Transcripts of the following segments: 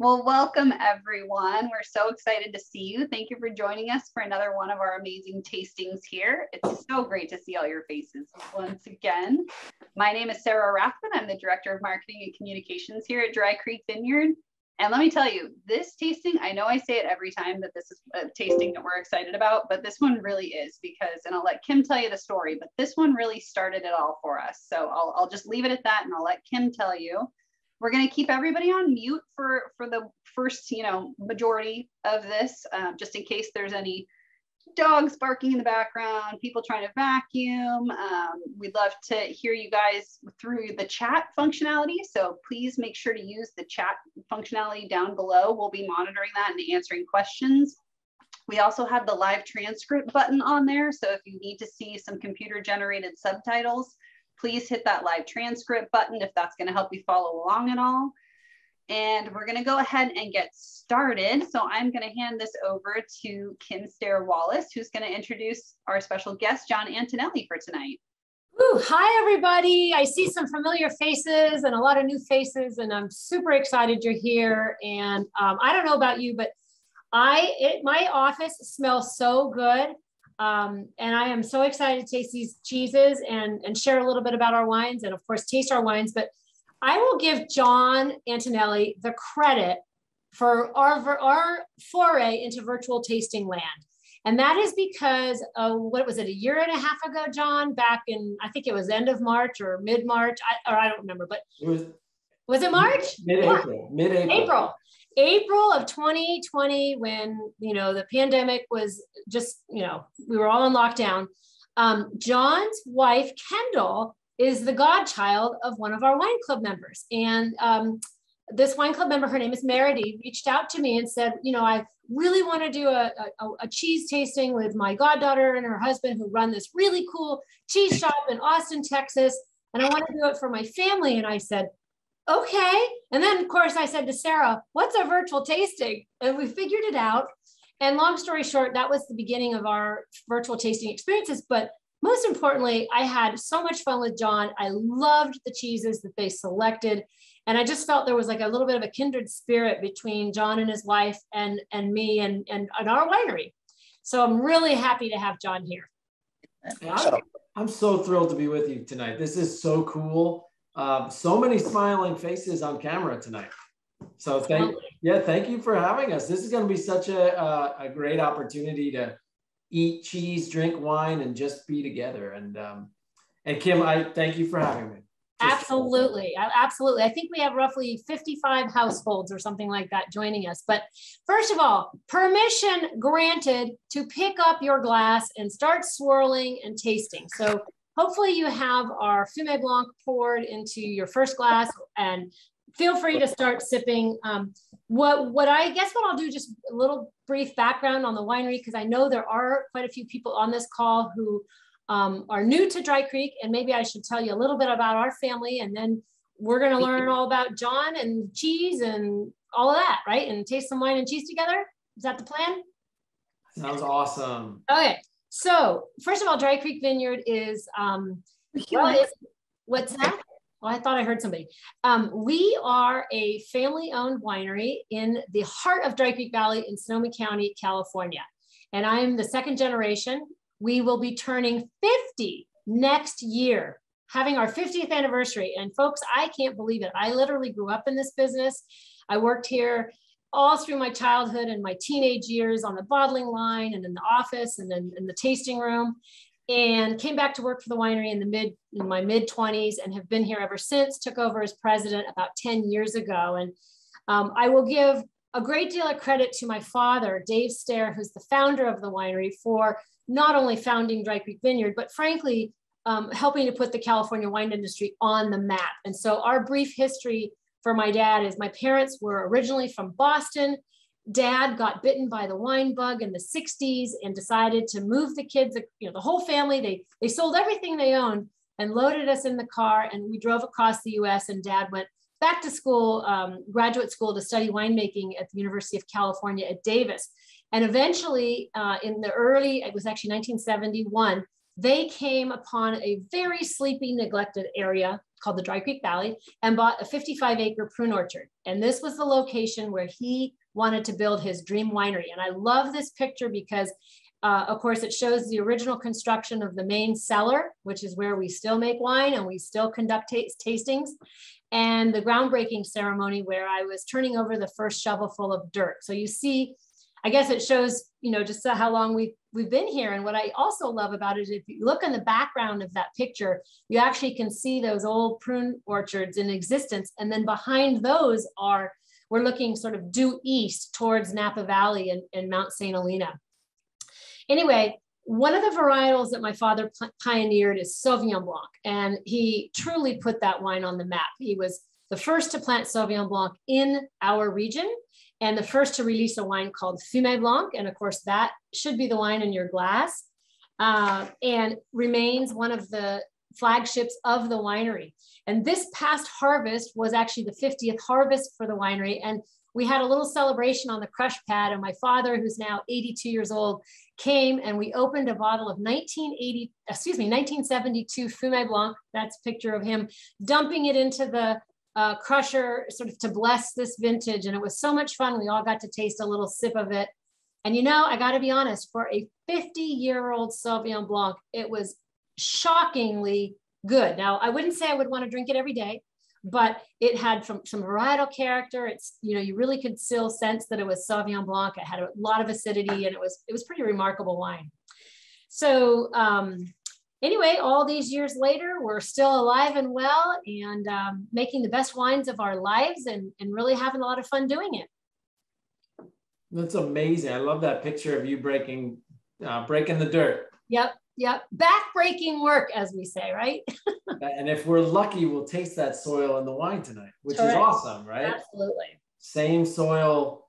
Well, welcome everyone. We're so excited to see you. Thank you for joining us for another one of our amazing tastings here. It's so great to see all your faces once again. My name is Sarah Rathman. I'm the Director of Marketing and Communications here at Dry Creek Vineyard. And let me tell you, this tasting, I know I say it every time that this is a tasting that we're excited about, but this one really is because, and I'll let Kim tell you the story, but this one really started it all for us. So I'll, I'll just leave it at that and I'll let Kim tell you. We're going to keep everybody on mute for, for the first, you know, majority of this, um, just in case there's any dogs barking in the background, people trying to vacuum. Um, we'd love to hear you guys through the chat functionality. So please make sure to use the chat functionality down below. We'll be monitoring that and answering questions. We also have the live transcript button on there. So if you need to see some computer generated subtitles, please hit that live transcript button if that's gonna help you follow along at all. And we're gonna go ahead and get started. So I'm gonna hand this over to Kim Stare Wallace, who's gonna introduce our special guest, John Antonelli for tonight. Ooh, hi, everybody. I see some familiar faces and a lot of new faces, and I'm super excited you're here. And um, I don't know about you, but I, it, my office smells so good. Um, and I am so excited to taste these cheeses and, and share a little bit about our wines and of course taste our wines. But I will give John Antonelli the credit for our, our foray into virtual tasting land. And that is because, uh, what was it, a year and a half ago, John, back in, I think it was end of March or mid March, or I don't remember, but it was, was it March? Mid April. Mid April. April. Of 2020, when you know the pandemic was just you know we were all in lockdown. Um, John's wife Kendall is the godchild of one of our wine club members, and um, this wine club member, her name is Meredy, reached out to me and said, you know, I really want to do a, a, a, cheese tasting with my goddaughter and her husband who run this really cool cheese shop in Austin, Texas. And I want to do it for my family. And I said, okay. And then, of course, I said to Sarah, what's a virtual tasting? And we figured it out. And long story short, that was the beginning of our virtual tasting experiences. But most importantly, I had so much fun with John. I loved the cheeses that they selected. And I just felt there was like a little bit of a kindred spirit between John and his wife and, and me and, and, and our winery. So I'm really happy to have John here. I'm, I'm so thrilled to be with you tonight. This is so cool. Um, so many smiling faces on camera tonight. So thank yeah, thank you for having us. This is going to be such a, a, a great opportunity to eat cheese, drink wine, and just be together. And um, and Kim, I thank you for having me. Just absolutely, absolutely. I think we have roughly 55 households or something like that joining us. But first of all, permission granted to pick up your glass and start swirling and tasting. So hopefully you have our Fumé Blanc poured into your first glass and feel free to start sipping. Um, what, what I guess what I'll do, just a little brief background on the winery, because I know there are quite a few people on this call who um, are new to Dry Creek, and maybe I should tell you a little bit about our family, and then we're gonna learn all about John and cheese and all of that, right? And taste some wine and cheese together. Is that the plan? Sounds awesome. Okay. So first of all, Dry Creek Vineyard is um, well, what's that? Well, I thought I heard somebody. Um, we are a family-owned winery in the heart of Dry Creek Valley in Sonoma County, California, and I'm the second generation. We will be turning 50 next year, having our 50th anniversary. And folks, I can't believe it. I literally grew up in this business. I worked here all through my childhood and my teenage years on the bottling line and in the office and then in the tasting room and came back to work for the winery in the mid in my mid 20s and have been here ever since took over as president about 10 years ago. And um, i will give a great deal of credit to my father dave stare who's the founder of the winery for not only founding dry creek vineyard but frankly um, helping to put the california wine industry on the map. And so our brief history for my dad is my parents were originally from Boston. Dad got bitten by the wine bug in the 60s and decided to move the kids, you know, the whole family. They, they sold everything they owned and loaded us in the car and we drove across the US and dad went back to school, um, graduate school to study winemaking at the University of California at Davis. And eventually uh, in the early, it was actually 1971, they came upon a very sleepy, neglected area called the Dry Creek Valley and bought a 55 acre prune orchard. And this was the location where he wanted to build his dream winery. And I love this picture because uh, of course, it shows the original construction of the main cellar, which is where we still make wine and we still conduct tastings, and the groundbreaking ceremony where I was turning over the first shovelful of dirt. So you see, I guess it shows, you know, just how long we've, we've been here. And what I also love about it is if you look in the background of that picture, you actually can see those old prune orchards in existence. And then behind those are, we're looking sort of due east towards Napa Valley and, and Mount St. Helena. Anyway, one of the varietals that my father pioneered is Sauvignon Blanc, and he truly put that wine on the map. He was the first to plant Sauvignon Blanc in our region and the first to release a wine called Fumé Blanc. And of course, that should be the wine in your glass uh, and remains one of the flagships of the winery. And this past harvest was actually the 50th harvest for the winery. And we had a little celebration on the crush pad and my father who's now 82 years old came and we opened a bottle of 1980 excuse me 1972 fumé blanc that's a picture of him dumping it into the uh, crusher sort of to bless this vintage and it was so much fun we all got to taste a little sip of it and you know i got to be honest for a 50 year old sauvignon blanc it was shockingly good now i wouldn't say i would want to drink it every day but it had some, some varietal character. It's, you know, you really could still sense that it was Sauvignon Blanc. It had a lot of acidity and it was, it was pretty remarkable wine. So um, anyway, all these years later, we're still alive and well and um, making the best wines of our lives and, and really having a lot of fun doing it. That's amazing. I love that picture of you breaking, uh, breaking the dirt. Yep. Yep. Back-breaking work, as we say, right? and if we're lucky, we'll taste that soil in the wine tonight, which Correct. is awesome, right? Absolutely. Same soil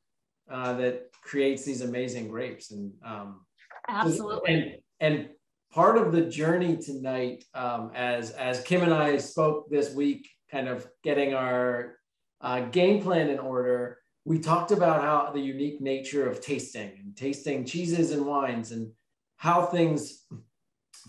uh, that creates these amazing grapes. And um, absolutely. And, and part of the journey tonight, um, as as Kim and I spoke this week, kind of getting our uh, game plan in order, we talked about how the unique nature of tasting and tasting cheeses and wines and how things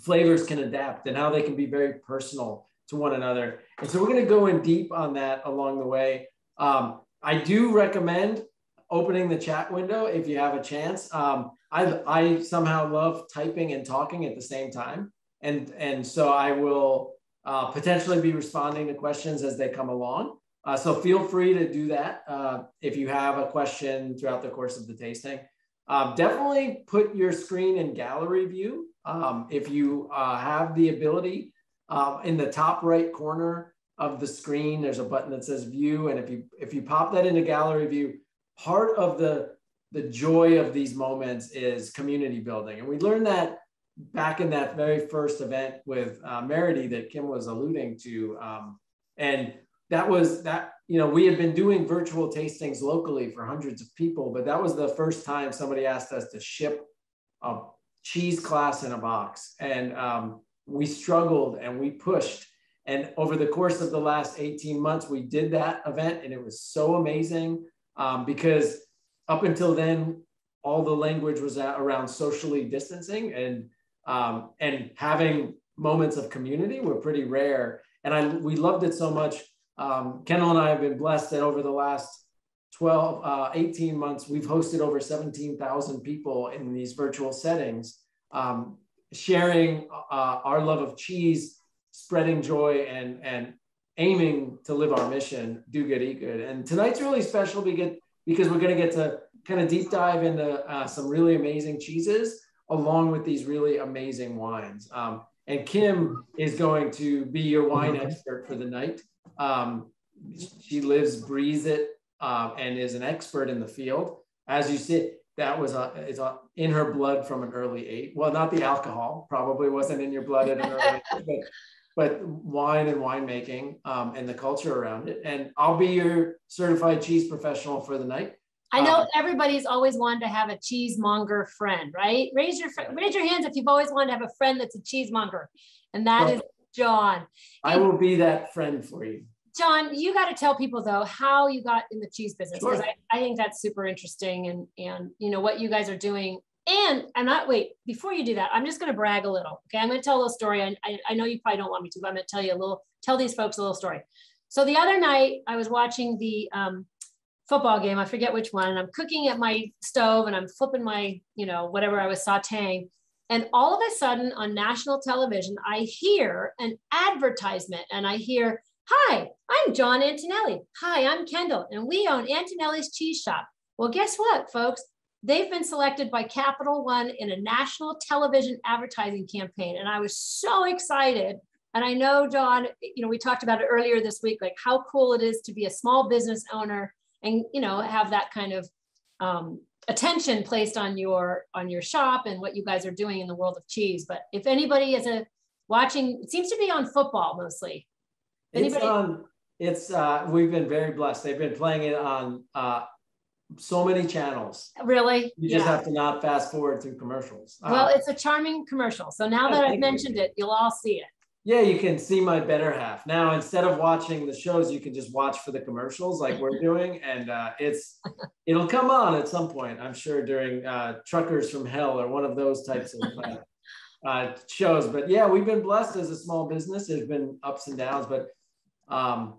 flavors can adapt and how they can be very personal to one another. And so we're going to go in deep on that along the way. Um, I do recommend opening the chat window if you have a chance. Um, I, I somehow love typing and talking at the same time. And, and so I will uh, potentially be responding to questions as they come along. Uh, so feel free to do that uh, if you have a question throughout the course of the tasting. Uh, definitely put your screen in gallery view um, if you uh, have the ability, uh, in the top right corner of the screen, there's a button that says view. And if you, if you pop that into gallery view, part of the, the joy of these moments is community building. And we learned that back in that very first event with uh, Meredy that Kim was alluding to. Um, and that was that, you know, we had been doing virtual tastings locally for hundreds of people, but that was the first time somebody asked us to ship a cheese class in a box. And um, we struggled and we pushed. And over the course of the last 18 months, we did that event and it was so amazing um, because up until then, all the language was around socially distancing and, um, and having moments of community were pretty rare. And I, we loved it so much. Um, Kendall and I have been blessed that over the last 12, uh, 18 months, we've hosted over 17,000 people in these virtual settings, um, sharing uh, our love of cheese, spreading joy, and, and aiming to live our mission, do good, eat good. And tonight's really special because, because we're going to get to kind of deep dive into uh, some really amazing cheeses along with these really amazing wines. Um, and Kim is going to be your wine expert for the night. Um, she lives, breathes it, um, and is an expert in the field. As you see, that was a, is a, in her blood from an early age. Well, not the alcohol, probably wasn't in your blood at an early age, but, but wine and winemaking um, and the culture around it. And I'll be your certified cheese professional for the night. I know um, everybody's always wanted to have a cheesemonger friend, right? Raise your raise your hands if you've always wanted to have a friend that's a cheesemonger, and that is John. I will be that friend for you. John, you got to tell people though how you got in the cheese business because sure. I, I think that's super interesting and and you know what you guys are doing And I'm not, wait, before you do that, I'm just going to brag a little. Okay. I'm going to tell a little story. I, I, I know you probably don't want me to, but I'm going to tell you a little, tell these folks a little story. So the other night I was watching the um, football game. I forget which one. And I'm cooking at my stove and I'm flipping my, you know, whatever I was sauteing. And all of a sudden on national television, I hear an advertisement and I hear, Hi, I'm John Antonelli. Hi, I'm Kendall, and we own Antonelli's Cheese Shop. Well, guess what, folks? They've been selected by Capital One in a national television advertising campaign. And I was so excited. And I know, John, you know, we talked about it earlier this week, like how cool it is to be a small business owner and, you know, have that kind of um, attention placed on your on your shop and what you guys are doing in the world of cheese. But if anybody is a watching, it seems to be on football mostly. Anybody? It's on. It's uh, we've been very blessed. They've been playing it on uh, so many channels. Really? You just yeah. have to not fast forward through commercials. Well, uh, it's a charming commercial. So now that I've mentioned it, you'll all see it. Yeah, you can see my better half. Now, instead of watching the shows, you can just watch for the commercials like we're doing. And uh, it's it'll come on at some point, I'm sure, during uh, Truckers from Hell or one of those types of uh, uh, shows. But yeah, we've been blessed as a small business. There's been ups and downs, but um,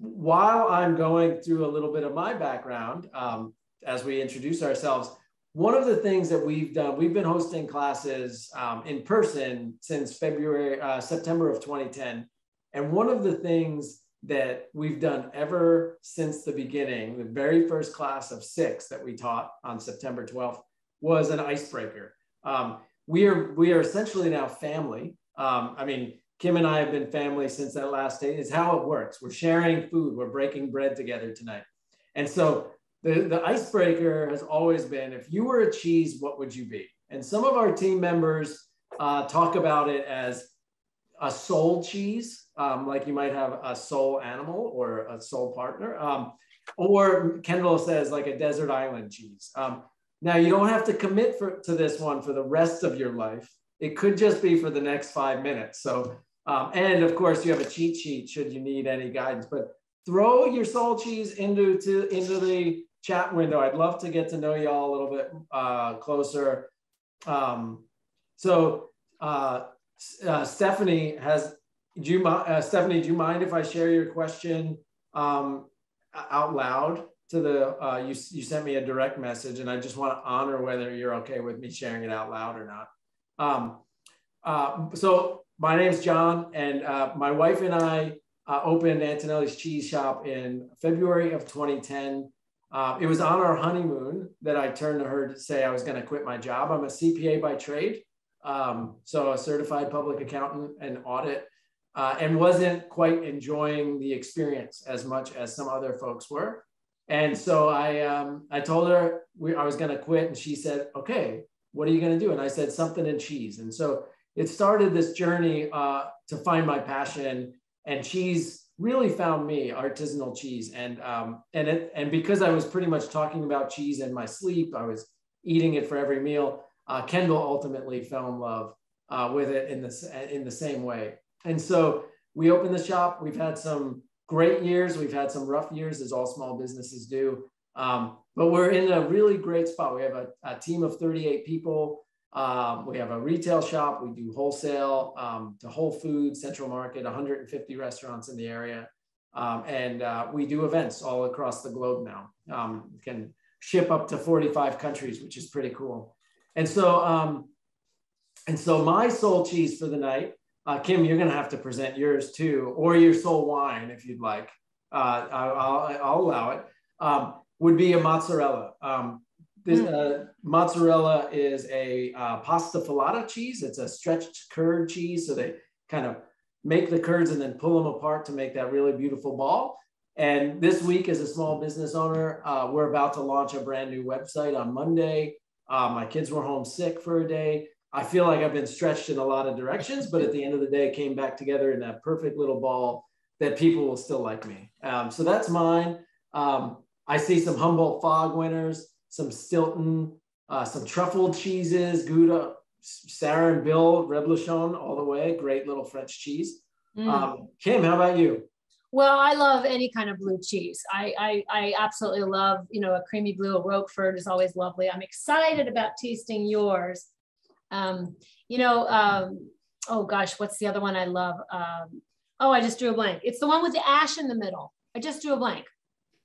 while I'm going through a little bit of my background um, as we introduce ourselves, one of the things that we've done, we've been hosting classes um, in person since February, uh, September of 2010. And one of the things that we've done ever since the beginning, the very first class of six that we taught on September 12th was an icebreaker. Um, we are we are essentially now family. Um, I mean, Kim and I have been family since that last day. Is how it works. We're sharing food. We're breaking bread together tonight. And so the, the icebreaker has always been, if you were a cheese, what would you be? And some of our team members uh, talk about it as a soul cheese, um, like you might have a soul animal or a soul partner. Um, or Kendall says like a desert island cheese. Um, now you don't have to commit for, to this one for the rest of your life. It could just be for the next five minutes. So um, and of course, you have a cheat sheet should you need any guidance. But throw your soul cheese into to, into the chat window. I'd love to get to know y'all a little bit uh, closer. Um, so uh, uh, Stephanie has. Do you uh, Stephanie? Do you mind if I share your question um, out loud to the? Uh, you you sent me a direct message, and I just want to honor whether you're okay with me sharing it out loud or not. Um, uh, so my name's John, and uh, my wife and I uh, opened Antonelli's Cheese Shop in February of 2010. Uh, it was on our honeymoon that I turned to her to say I was going to quit my job. I'm a CPA by trade, um, so a certified public accountant and audit, uh, and wasn't quite enjoying the experience as much as some other folks were. And so I, um, I told her we, I was going to quit, and she said, "Okay, what are you going to do?" And I said, "Something in cheese." And so it started this journey uh, to find my passion and cheese really found me artisanal cheese. And um, and it and because I was pretty much talking about cheese in my sleep I was eating it for every meal uh, Kendall ultimately fell in love uh, with it in this in the same way. And so we opened the shop. We've had some great years. We've had some rough years as all small businesses do. Um, but we're in a really great spot. We have a, a team of 38 people um, we have a retail shop. We do wholesale um, to Whole Foods, Central Market, 150 restaurants in the area. Um, and uh, we do events all across the globe now. Um, we can ship up to 45 countries, which is pretty cool. And so, um, and so my soul cheese for the night, uh, Kim, you're going to have to present yours too, or your soul wine if you'd like. Uh, I'll, I'll, allow it. Um, would be a mozzarella. This mm. uh, mozzarella is a uh, pasta filata cheese. It's a stretched curd cheese. So they kind of make the curds and then pull them apart to make that really beautiful ball. And this week, as a small business owner, uh, we're about to launch a brand new website on Monday. Uh, my kids were home sick for a day. I feel like I've been stretched in a lot of directions, but at the end of the day, came back together in that perfect little ball that people will still like me. Um, so that's mine. Um, I see some Humboldt Fog winners some Stilton, uh, some truffle cheeses, Gouda, Sarah and Bill, Reblochon all the way. Great little French cheese. Mm. Um, Kim, how about you? Well, I love any kind of blue cheese. I, I, I absolutely love, you know, a creamy blue. A Roquefort is always lovely. I'm excited about tasting yours. Um, you know, um, oh gosh, what's the other one I love? Um, oh, I just drew a blank. It's the one with the ash in the middle. I just drew a blank.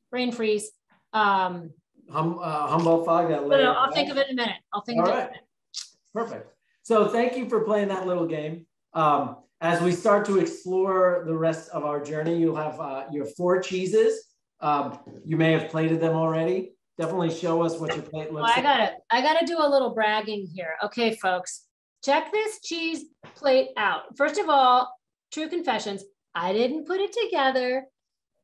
Brain freeze. Um, hum, uh, Humboldt fog. That no, no, I'll think of it in a minute. I'll think All of right. it. Perfect. So thank you for playing that little game. Um, as we start to explore the rest of our journey, you'll have uh, your four cheeses. Um, you may have plated them already. Definitely show us what your plate looks well, I gotta, I gotta do a little bragging here. Okay, folks, check this cheese plate out. First of all, true confessions, I didn't put it together.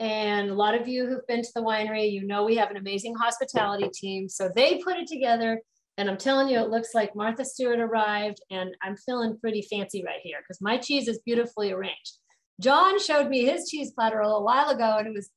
And a lot of you who've been to the winery, you know we have an amazing hospitality team. So they put it together. And I'm telling you, it looks like Martha Stewart arrived, and I'm feeling pretty fancy right here because my cheese is beautifully arranged. John showed me his cheese platter a little while ago, and it was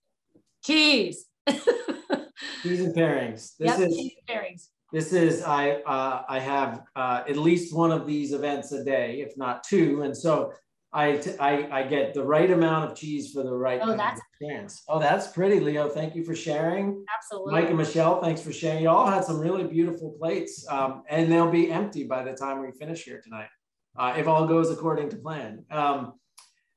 cheese. cheese and pairings. This yep, is cheese and pairings. This is I uh, I have uh, at least one of these events a day, if not two, and so I, I, I get the right amount of cheese for the right oh, that's experience. Oh, that's pretty, Leo. Thank you for sharing. Absolutely. Mike and Michelle, thanks for sharing. You all had some really beautiful plates, um, and they'll be empty by the time we finish here tonight, uh, if all goes according to plan. Um,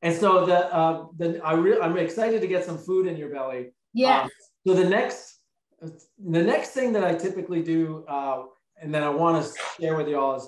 and so the, uh, the I re- I'm excited to get some food in your belly. Yes. Um, so the next the next thing that I typically do, uh, and that I want to share with you all is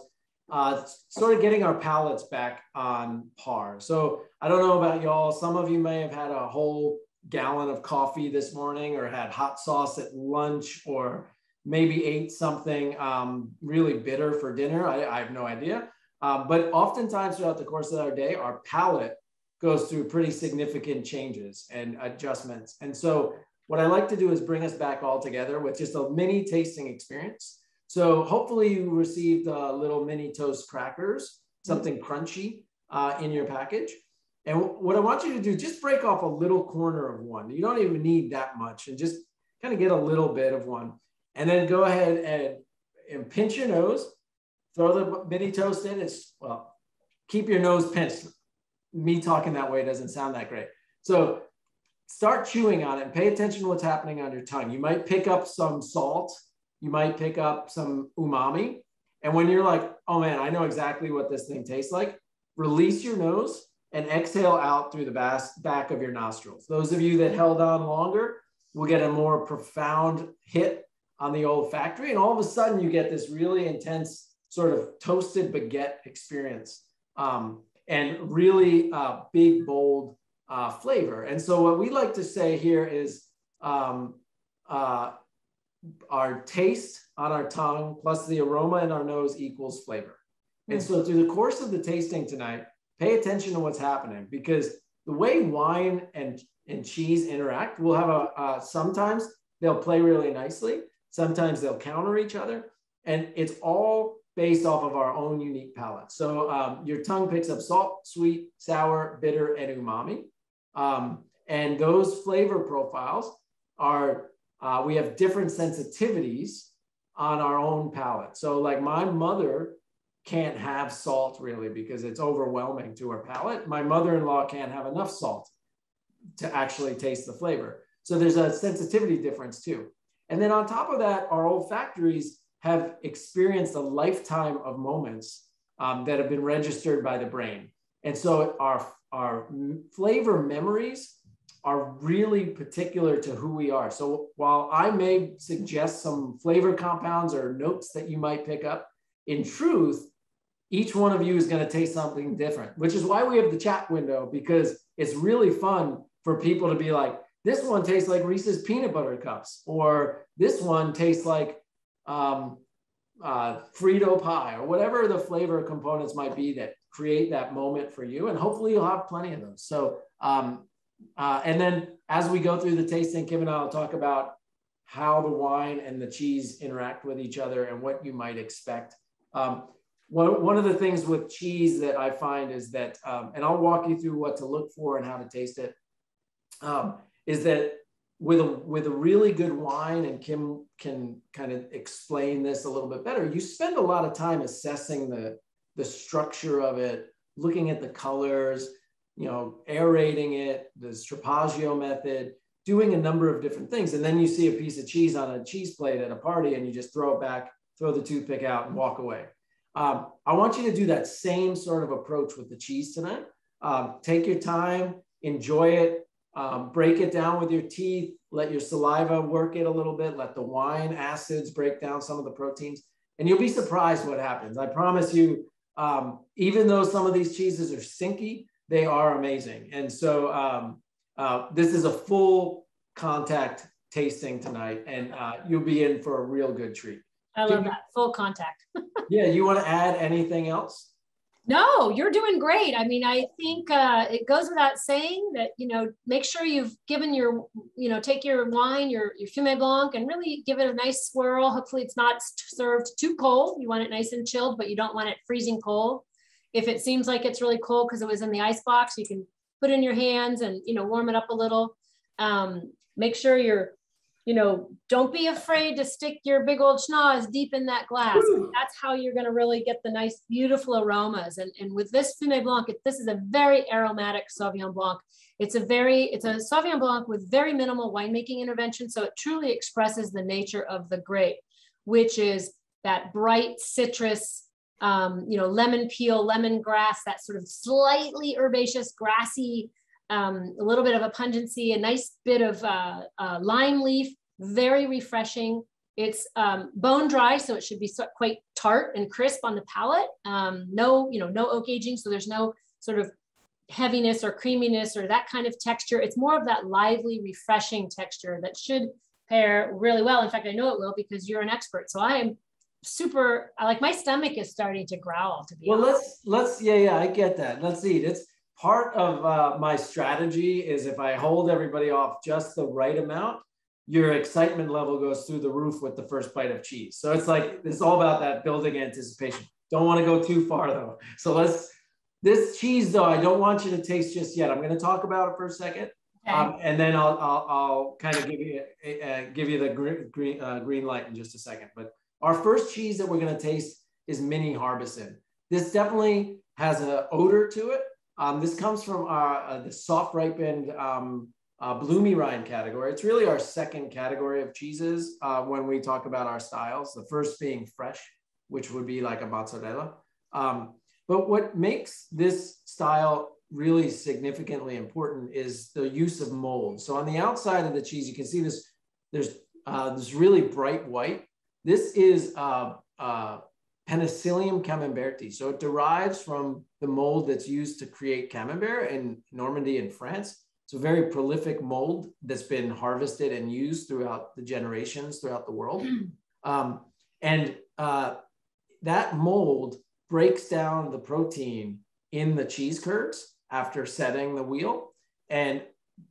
uh, sort of getting our palates back on par. So I don't know about y'all. Some of you may have had a whole gallon of coffee this morning or had hot sauce at lunch or maybe ate something um, really bitter for dinner. I, I have no idea. Uh, but oftentimes throughout the course of our day, our palate goes through pretty significant changes and adjustments. And so what I like to do is bring us back all together with just a mini tasting experience so hopefully you received uh, little mini toast crackers, something crunchy uh, in your package. And what I want you to do, just break off a little corner of one. You don't even need that much and just kind of get a little bit of one. And then go ahead and, and pinch your nose, throw the mini toast in. It's, well, keep your nose pinched. Me talking that way doesn't sound that great. So start chewing on it and pay attention to what's happening on your tongue. You might pick up some salt you might pick up some umami. And when you're like, oh man, I know exactly what this thing tastes like, release your nose and exhale out through the back of your nostrils. Those of you that held on longer will get a more profound hit on the olfactory. And all of a sudden, you get this really intense sort of toasted baguette experience um, and really uh, big, bold uh, flavor. And so, what we like to say here is um, uh, our taste on our tongue plus the aroma in our nose equals flavor. Mm. And so through the course of the tasting tonight, pay attention to what's happening because the way wine and, and cheese interact, we'll have a, uh, sometimes they'll play really nicely. Sometimes they'll counter each other. And it's all based off of our own unique palate. So um, your tongue picks up salt, sweet, sour, bitter, and umami. Um, and those flavor profiles are uh, we have different sensitivities on our own palate. So, like my mother can't have salt really because it's overwhelming to her palate. My mother in law can't have enough salt to actually taste the flavor. So, there's a sensitivity difference too. And then on top of that, our olfactories have experienced a lifetime of moments um, that have been registered by the brain. And so our, our flavor memories are really particular to who we are. So while I may suggest some flavor compounds or notes that you might pick up, in truth, each one of you is going to taste something different, which is why we have the chat window because it's really fun for people to be like, this one tastes like Reese's peanut butter cups, or this one tastes like um, uh, Frito pie, or whatever the flavor components might be that create that moment for you. And hopefully you'll have plenty of those. So um, uh, and then as we go through the tasting, Kim and I will talk about how the wine and the cheese interact with each other and what you might expect. Um, one, one of the things with cheese that I find is that, um, and I'll walk you through what to look for and how to taste it, um, is that with a, with a really good wine, and Kim can kind of explain this a little bit better, you spend a lot of time assessing the, the structure of it, looking at the colors, you know, aerating it, the Strapaggio method, doing a number of different things. And then you see a piece of cheese on a cheese plate at a party and you just throw it back, throw the toothpick out and walk away. Um, I want you to do that same sort of approach with the cheese tonight. Um, take your time, enjoy it, um, break it down with your teeth, let your saliva work it a little bit, let the wine acids break down some of the proteins, and you'll be surprised what happens. I promise you, um, even though some of these cheeses are sinky, they are amazing. And so um, uh, this is a full contact tasting tonight, and uh, you'll be in for a real good treat. I love that full contact. yeah, you want to add anything else? No, you're doing great. I mean, I think uh, it goes without saying that you know make sure you've given your you know take your wine, your your Fumé Blanc, and really give it a nice swirl. Hopefully, it's not served too cold. You want it nice and chilled, but you don't want it freezing cold. If it seems like it's really cold because it was in the ice box, you can put in your hands and you know warm it up a little. Um, make sure you're you know, don't be afraid to stick your big old schnoz deep in that glass. That's how you're going to really get the nice, beautiful aromas. And, and with this Fumé Blanc, it, this is a very aromatic Sauvignon Blanc. It's a very, it's a Sauvignon Blanc with very minimal winemaking intervention. So it truly expresses the nature of the grape, which is that bright citrus, um, you know, lemon peel, lemongrass, that sort of slightly herbaceous, grassy, um, a little bit of a pungency, a nice bit of uh, uh, lime leaf, very refreshing. It's um, bone dry, so it should be quite tart and crisp on the palate. Um, no, you know, no oak aging, so there's no sort of heaviness or creaminess or that kind of texture. It's more of that lively, refreshing texture that should pair really well. In fact, I know it will because you're an expert. So I am super. Like my stomach is starting to growl. To be well, honest. let's let's yeah yeah I get that. Let's eat. It's part of uh, my strategy is if I hold everybody off just the right amount, your excitement level goes through the roof with the first bite of cheese. So it's like it's all about that building anticipation. Don't want to go too far though. So let's this cheese though. I don't want you to taste just yet. I'm going to talk about it for a second, okay. um, and then I'll, I'll, I'll kind of give you uh, give you the green green, uh, green light in just a second. But our first cheese that we're going to taste is Mini Harbison. This definitely has an odor to it. Um, this comes from our, uh, the soft ripened um, uh, bloomy rind category. It's really our second category of cheeses uh, when we talk about our styles. The first being fresh, which would be like a mozzarella. Um, but what makes this style really significantly important is the use of mold. So on the outside of the cheese, you can see this, there's uh, this really bright white. This is uh, uh, Penicillium camemberti. So it derives from the mold that's used to create camembert in Normandy in France. It's a very prolific mold that's been harvested and used throughout the generations throughout the world. Mm. Um, and uh, that mold breaks down the protein in the cheese curds after setting the wheel. And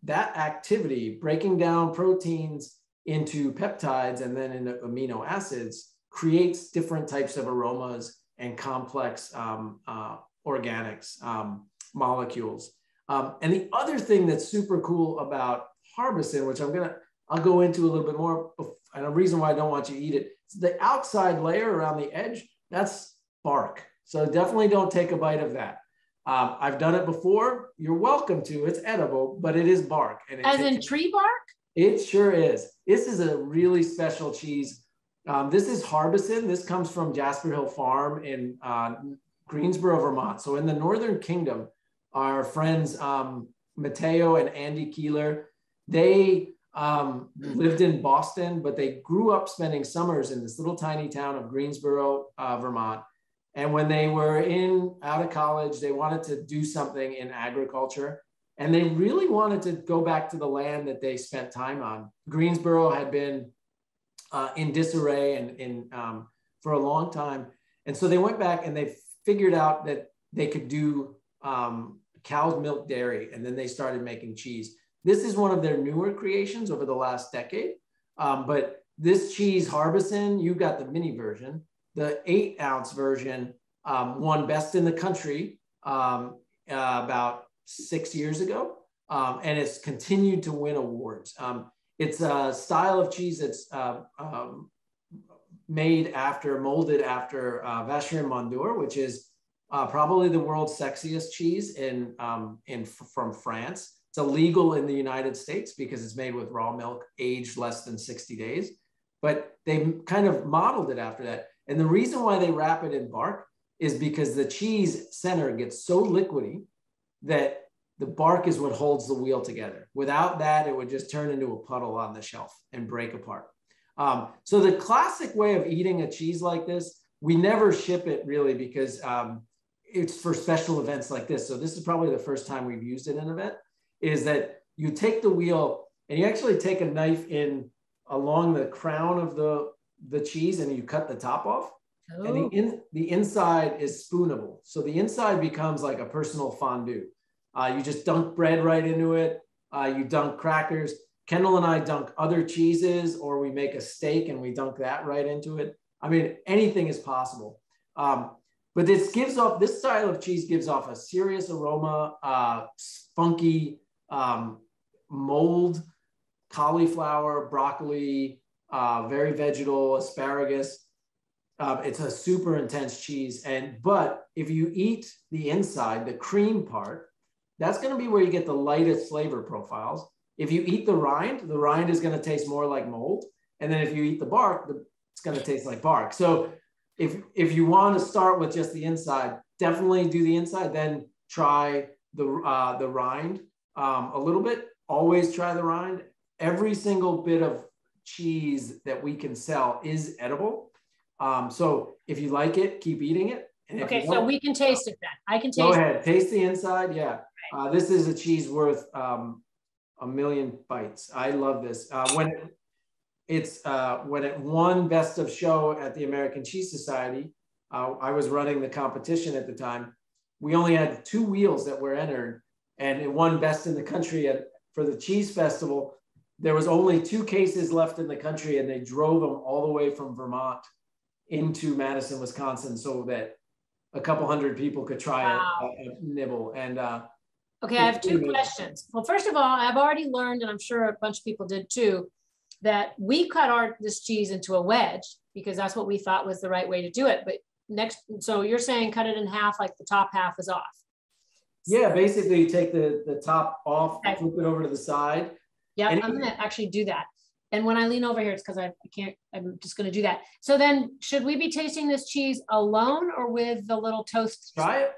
that activity, breaking down proteins into peptides and then into amino acids, creates different types of aromas and complex um, uh, organics, um, molecules. Um, and the other thing that's super cool about Harbison, which I'm gonna, I'll go into a little bit more, and a reason why I don't want you to eat it, the outside layer around the edge, that's bark. So definitely don't take a bite of that. Um, I've done it before. You're welcome to. It's edible, but it is bark. And As in tree bark? It sure is. This is a really special cheese. Um, this is Harbison. This comes from Jasper Hill Farm in uh, Greensboro, Vermont. So in the Northern Kingdom, our friends um, Mateo and Andy Kehler, they um, lived in Boston, but they grew up spending summers in this little tiny town of Greensboro, uh, Vermont. And when they were in out of college, they wanted to do something in agriculture. And they really wanted to go back to the land that they spent time on. Greensboro had been uh, in disarray and in, um, for a long time. And so they went back and they figured out that they could do um, cow's milk dairy, and then they started making cheese. This is one of their newer creations over the last decade. Um, but this cheese, Harbison, you got the mini version. The eight ounce version um, won best in the country um, uh, about six years ago, um, and it's continued to win awards. Um, it's a style of cheese that's uh, um, made after, molded after uh, Vacherin Mont d'Or, which is uh, probably the world's sexiest cheese in, um, in from France. It's illegal in the United States because it's made with raw milk aged less than 60 days. But they kind of modeled it after that. And the reason why they wrap it in bark is because the cheese center gets so liquidy that the bark is what holds the wheel together. Without that, it would just turn into a puddle on the shelf and break apart. Um, so the classic way of eating a cheese like this, we never ship it really because um, it's for special events like this. So this is probably the first time we've used it in an event, is that you take the wheel and you actually take a knife in along the crown of the, the cheese and you cut the top off. Oh. And the, oh. in, the inside is spoonable. So the inside becomes like a personal fondue. Uh, you just dunk bread right into it. Uh, you dunk crackers. Kendall and I dunk other cheeses, or we make a steak and we dunk that right into it. I mean, anything is possible. Um, but this gives off this style of cheese gives off a serious aroma, uh, funky um, mold, cauliflower, broccoli, uh, very vegetal, asparagus. Um, it's a super intense cheese. And but if you eat the inside, the cream part, that's going to be where you get the lightest flavor profiles. If you eat the rind, the rind is going to taste more like mold. And then if you eat the bark, the, it's going to taste like bark. So if if you want to start with just the inside, definitely do the inside. Then try the uh, the rind um, a little bit. Always try the rind. Every single bit of cheese that we can sell is edible. Um, so if you like it, keep eating it. okay, so we can taste it then. I can taste. Go ahead, it. taste the inside. Yeah, uh, this is a cheese worth um, a million bites. I love this. Uh, when it, it's uh, when it won Best of Show at the American Cheese Society, uh, I was running the competition at the time. We only had two wheels that were entered, and it won Best in the Country at, for the Cheese Festival. There was only two cases left in the country, and they drove them all the way from Vermont into Madison, Wisconsin, so that a couple hundred people could try wow. a, a, nibble. And uh, Okay, I have two questions. Well, first of all, I've already learned, and I'm sure a bunch of people did too, that we cut our this cheese into a wedge because that's what we thought was the right way to do it. But next, so you're saying cut it in half, like the top half is off. Yeah, basically you take the, the top off, okay. flip it over to the side. Yeah, I'm gonna actually do that. And when I lean over here, it's because I, I can't, I'm just gonna do that. So then should we be tasting this cheese alone or with the little toast? Try it,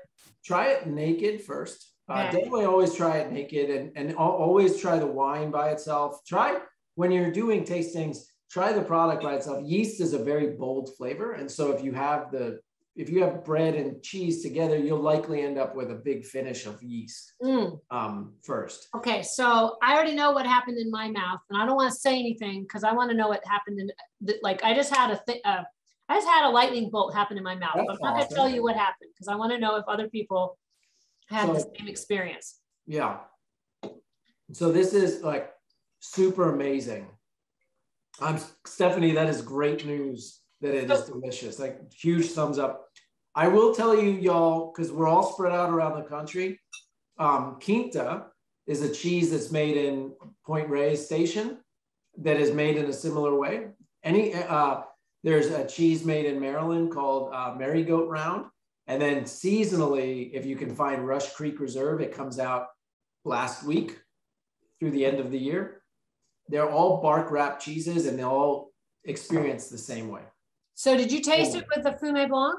try it naked first. Uh, Definitely always try it naked and, and always try the wine by itself. Try when you're doing tastings, try the product by itself. Yeast is a very bold flavor. And so if you have the if you have bread and cheese together, you'll likely end up with a big finish of yeast mm. um, first. Okay, so I already know what happened in my mouth, and I don't want to say anything because I want to know what happened in. The, like I just had a th- uh, I just had a lightning bolt happen in my mouth. I'm not awesome. going to tell you what happened because I want to know if other people had so, the same experience. Yeah. So this is like super amazing. I'm Stephanie. That is great news that it is delicious. Like huge thumbs up. I will tell you, y'all, because we're all spread out around the country. Um, Quinta is a cheese that's made in Point Reyes Station that is made in a similar way. Any uh, there's a cheese made in Maryland called uh, Merry Goat Round and then seasonally, if you can find Rush Creek Reserve, it comes out last week through the end of the year. They're all bark wrapped cheeses and they all experience the same way. So did you taste it with the Fumé Blanc?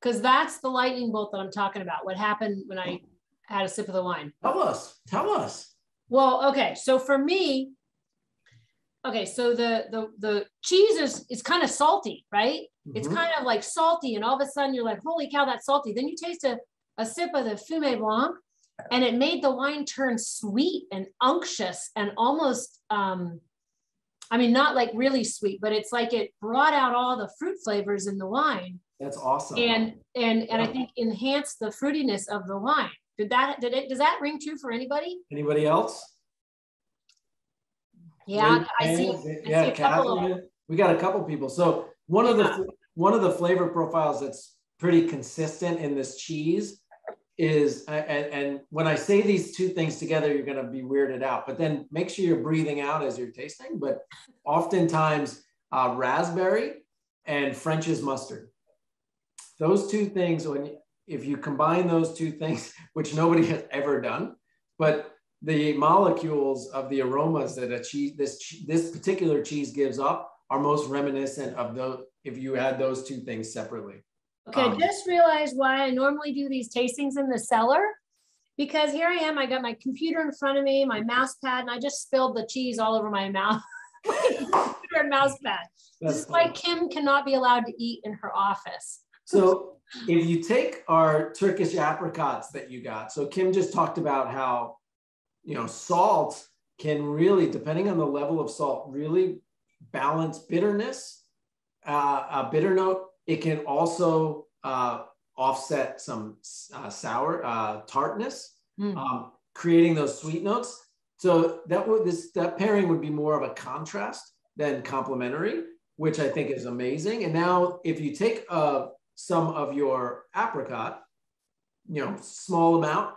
Because that's the lightning bolt that I'm talking about. What happened when I had a sip of the wine? Tell us. Tell us. Well, okay. So for me, okay, so the the the cheese is is kind of salty, right? Mm-hmm. It's kind of like salty, and all of a sudden you're like, holy cow, that's salty. Then you taste a, a sip of the Fumé Blanc, and it made the wine turn sweet and unctuous and almost um, I mean, not like really sweet, but it's like it brought out all the fruit flavors in the wine. That's awesome. And and and yeah. I think enhanced the fruitiness of the wine. Did that did it does that ring true for anybody? Anybody else? Yeah, I see. I yeah, see a couple of we got a couple people. So one of the one of the flavor profiles that's pretty consistent in this cheese is and, and when I say these two things together, you're going to be weirded out. But then make sure you're breathing out as you're tasting. But oftentimes, uh, raspberry and French's mustard. Those two things, when if you combine those two things, which nobody has ever done, but the molecules of the aromas that a cheese, this, this particular cheese gives up are most reminiscent of those, if you add those two things separately. Okay, um, just realized why I normally do these tastings in the cellar because here I am, I got my computer in front of me, my mouse pad, and I just spilled the cheese all over my mouth. computer and mouse pad. This is why Kim cannot be allowed to eat in her office. So if you take our Turkish apricots that you got, so Kim just talked about how, you know, salt can really, depending on the level of salt, really balance bitterness, uh, a bitter note. It can also uh, offset some uh, sour uh, tartness, mm. um, creating those sweet notes. So that would this that pairing would be more of a contrast than complementary, which I think is amazing. And now, if you take uh, some of your apricot, you know, small amount,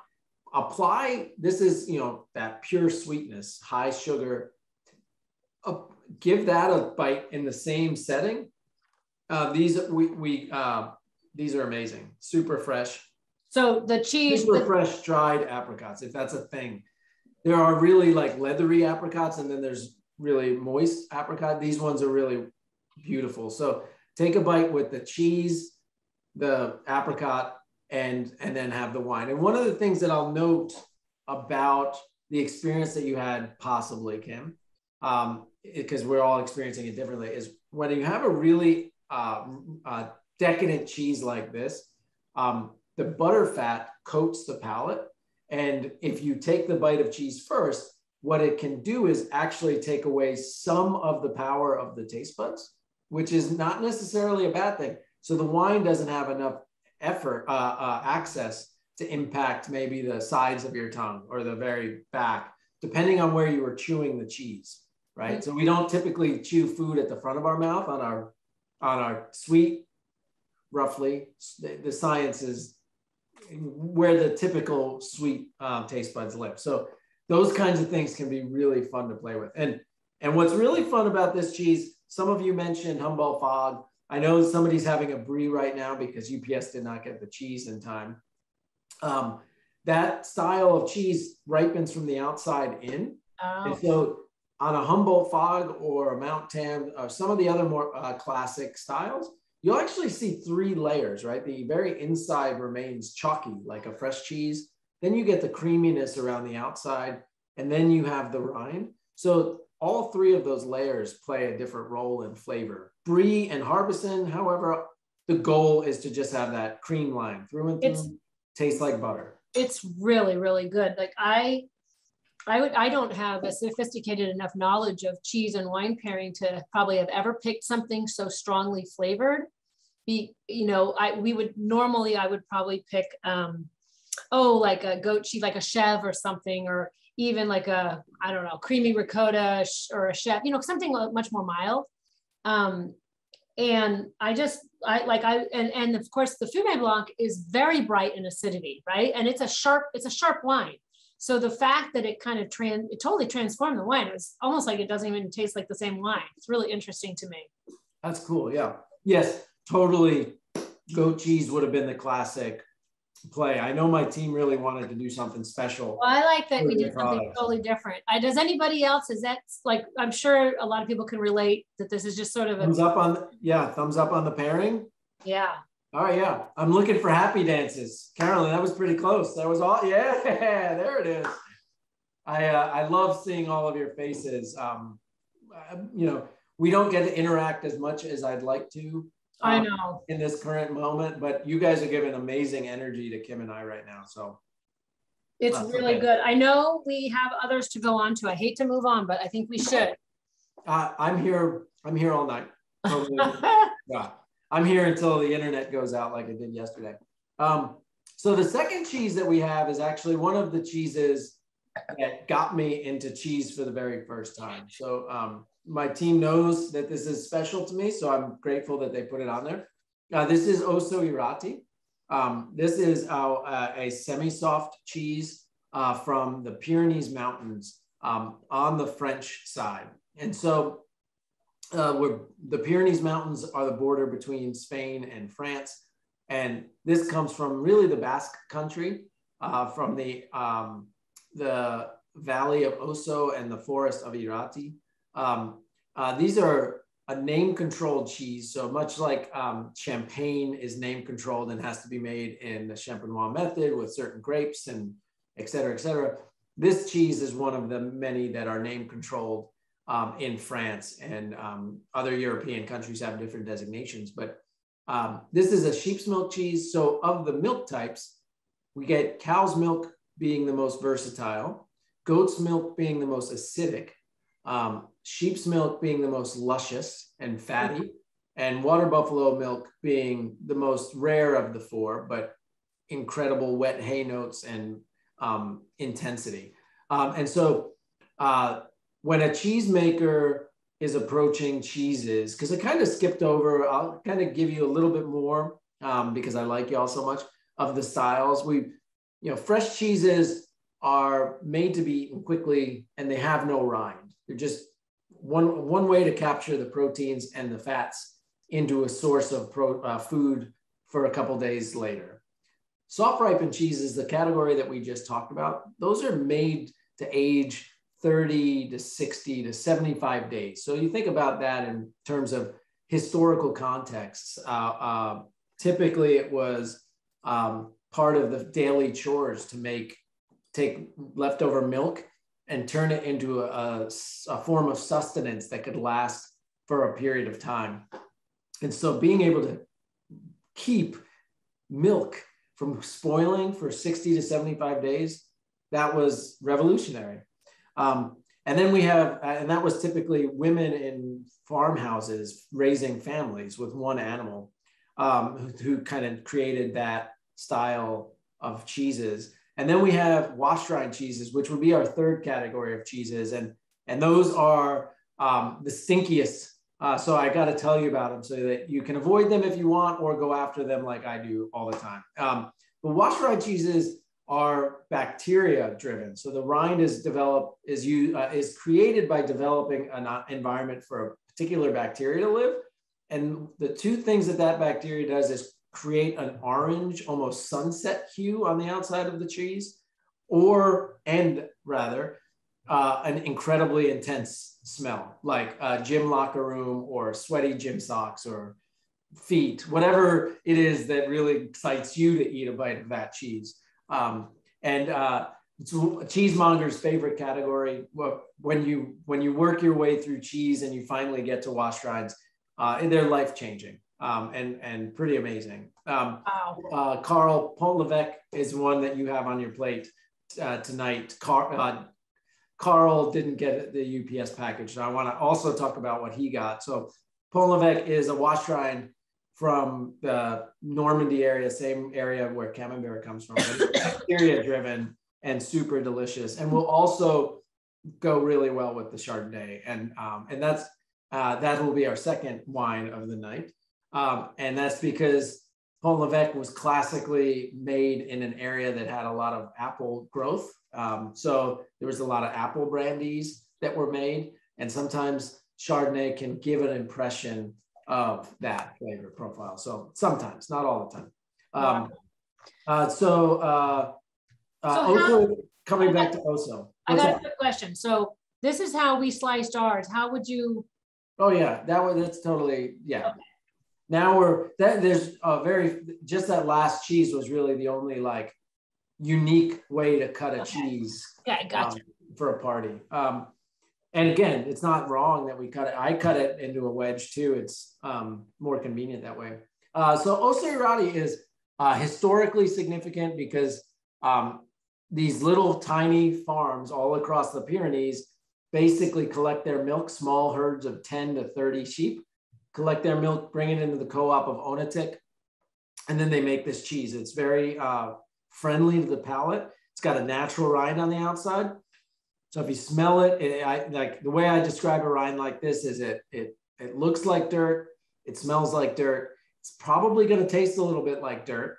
apply. This is you know that pure sweetness, high sugar. Uh, give that a bite in the same setting. Uh, these we we uh, these are amazing, super fresh. So the cheese, super the- fresh dried apricots, if that's a thing. There are really like leathery apricots, and then there's really moist apricot. These ones are really beautiful. So take a bite with the cheese, the apricot, and and then have the wine. And one of the things that I'll note about the experience that you had, possibly Kim, um, because we're all experiencing it differently, is when you have a really uh, uh, decadent cheese like this, um, the butter fat coats the palate. And if you take the bite of cheese first, what it can do is actually take away some of the power of the taste buds, which is not necessarily a bad thing. So the wine doesn't have enough effort, uh, uh, access to impact maybe the sides of your tongue or the very back, depending on where you were chewing the cheese, right? So we don't typically chew food at the front of our mouth on our on our sweet roughly. The, the science is where the typical sweet um, taste buds live. So those kinds of things can be really fun to play with. And and what's really fun about this cheese, some of you mentioned Humboldt Fog. I know somebody's having a brie right now because UPS did not get the cheese in time. Um, that style of cheese ripens from the outside in. Oh. And so on a Humboldt Fog or a Mount Tam or some of the other more uh, classic styles, you'll actually see three layers, right? The very inside remains chalky, like a fresh cheese. Then you get the creaminess around the outside, and then you have the rind. So all three of those layers play a different role in flavor. Brie and Harbison, however, the goal is to just have that cream line through and through. It's, tastes like butter. It's really, really good. Like I I would I don't have a sophisticated enough knowledge of cheese and wine pairing to probably have ever picked something so strongly flavored. Be you know, I we would normally I would probably pick um oh like a goat cheese like a chèvre or something or even like a I don't know creamy ricotta or a chef you know something much more mild. Um, and I just I like I and and of course the Fumé Blanc is very bright in acidity, right? And it's a sharp it's a sharp wine. So the fact that it kind of trans, it totally transformed the wine. It's almost like it doesn't even taste like the same wine. It's really interesting to me. That's cool. Yeah. Yes, totally. Goat cheese would have been the classic play. I know my team really wanted to do something special. Well, I like that we did something totally different. Uh, does anybody else? Is that like I'm sure a lot of people can relate that this is just sort of a thumbs up on yeah, thumbs up on the pairing. Yeah. All right, yeah. I'm looking for happy dances. Carolyn, that was pretty close. That was all. Yeah, there it is. I uh, I love seeing all of your faces. Um, you know, we don't get to interact as much as I'd like to. Um, I know in this current moment, but you guys are giving amazing energy to Kim and I right now. So it's really okay. good. I know we have others to go on to. I hate to move on, but I think we should. Uh, I'm here. I'm here all night. yeah. I'm here until the internet goes out like it did yesterday. Um, so the second cheese that we have is actually one of the cheeses that got me into cheese for the very first time. So um, my team knows that this is special to me, so I'm grateful that they put it on there. Uh, this is Ossau-Iraty. Um, this is uh, a semi-soft cheese uh, from the Pyrenees Mountains um, on the French side. And so uh, where the Pyrenees Mountains are the border between Spain and France. And this comes from really the Basque country, uh, from the, um, the valley of Ossau and the forest of Iraty. Um, uh, these are a name controlled cheese. So much like um, champagne is name controlled and has to be made in the champenois method with certain grapes and et cetera, et cetera. This cheese is one of the many that are name controlled um, in France and um, other European countries have different designations. But um, this is a sheep's milk cheese. So of the milk types, we get cow's milk being the most versatile, goat's milk being the most acidic, um, sheep's milk being the most luscious and fatty, and water buffalo milk being the most rare of the four, but incredible wet hay notes and um, intensity. Um, and so uh, when a cheesemaker is approaching cheeses, because I kind of skipped over, I'll kind of give you a little bit more um, because I like y'all so much of the styles. We, you know, fresh cheeses are made to be eaten quickly and they have no rind. They're just one, one way to capture the proteins and the fats into a source of pro, uh, food for a couple days later. Soft ripened cheeses, the category that we just talked about, those are made to age 30 to 60 to 75 days. So you think about that in terms of historical contexts. Uh, uh, typically, it was um, part of the daily chores to make take leftover milk and turn it into a, a, form of sustenance that could last for a period of time. And so being able to keep milk from spoiling for 60 to 75 days, that was revolutionary. Um, and then we have, and that was typically women in farmhouses raising families with one animal um, who, who kind of created that style of cheeses. And then we have wash rind cheeses, which would be our third category of cheeses. And, and those are um, the stinkiest. Uh, so I got to tell you about them so that you can avoid them if you want or go after them like I do all the time. Um, but wash rind cheeses are bacteria driven. So the rind is developed, is, you, uh, is created by developing an environment for a particular bacteria to live. And the two things that that bacteria does is create an orange, almost sunset hue on the outside of the cheese, or, and rather, uh, an incredibly intense smell, like a gym locker room or sweaty gym socks or feet, whatever it is that really excites you to eat a bite of that cheese. Um, and uh, it's cheesemonger's favorite category. When you when you work your way through cheese and you finally get to wash rinds, uh, they're life changing um, and and pretty amazing. Um, wow. uh, Carl Pont is one that you have on your plate uh, tonight. Car, uh, Carl didn't get the UPS package, so I want to also talk about what he got. So Pont is a wash rind from the Normandy area, same area where Camembert comes from, bacteria driven and super delicious, and will also go really well with the Chardonnay, and um, and that's uh, that will be our second wine of the night. Um, and that's because Pont l'Evêque was classically made in an area that had a lot of apple growth. Um, so there was a lot of apple brandies that were made. And sometimes Chardonnay can give an impression of that flavor profile. So sometimes, not all the time. Um, uh, so, uh, uh, so Ossau, how, coming back to Ossau. I got a quick question. So this is how we sliced ours. How would you? Oh yeah, that was that's totally yeah. Okay now we're that there's a very just that last cheese was really the only like unique way to cut a okay. cheese okay, gotcha. Um, for a party. Um, and again, it's not wrong that we cut it. I cut it into a wedge too. It's um, more convenient that way. Uh, so Ossau-Iraty is uh, historically significant because um, these little tiny farms all across the Pyrenees basically collect their milk, small herds of 10 to 30 sheep, collect their milk, bring it into the co-op of Onetik, and then they make this cheese. It's very uh, friendly to the palate. It's got a natural rind on the outside. So if you smell it, it I, like the way I describe a rind like this is it, it, it looks like dirt. It smells like dirt. It's probably going to taste a little bit like dirt,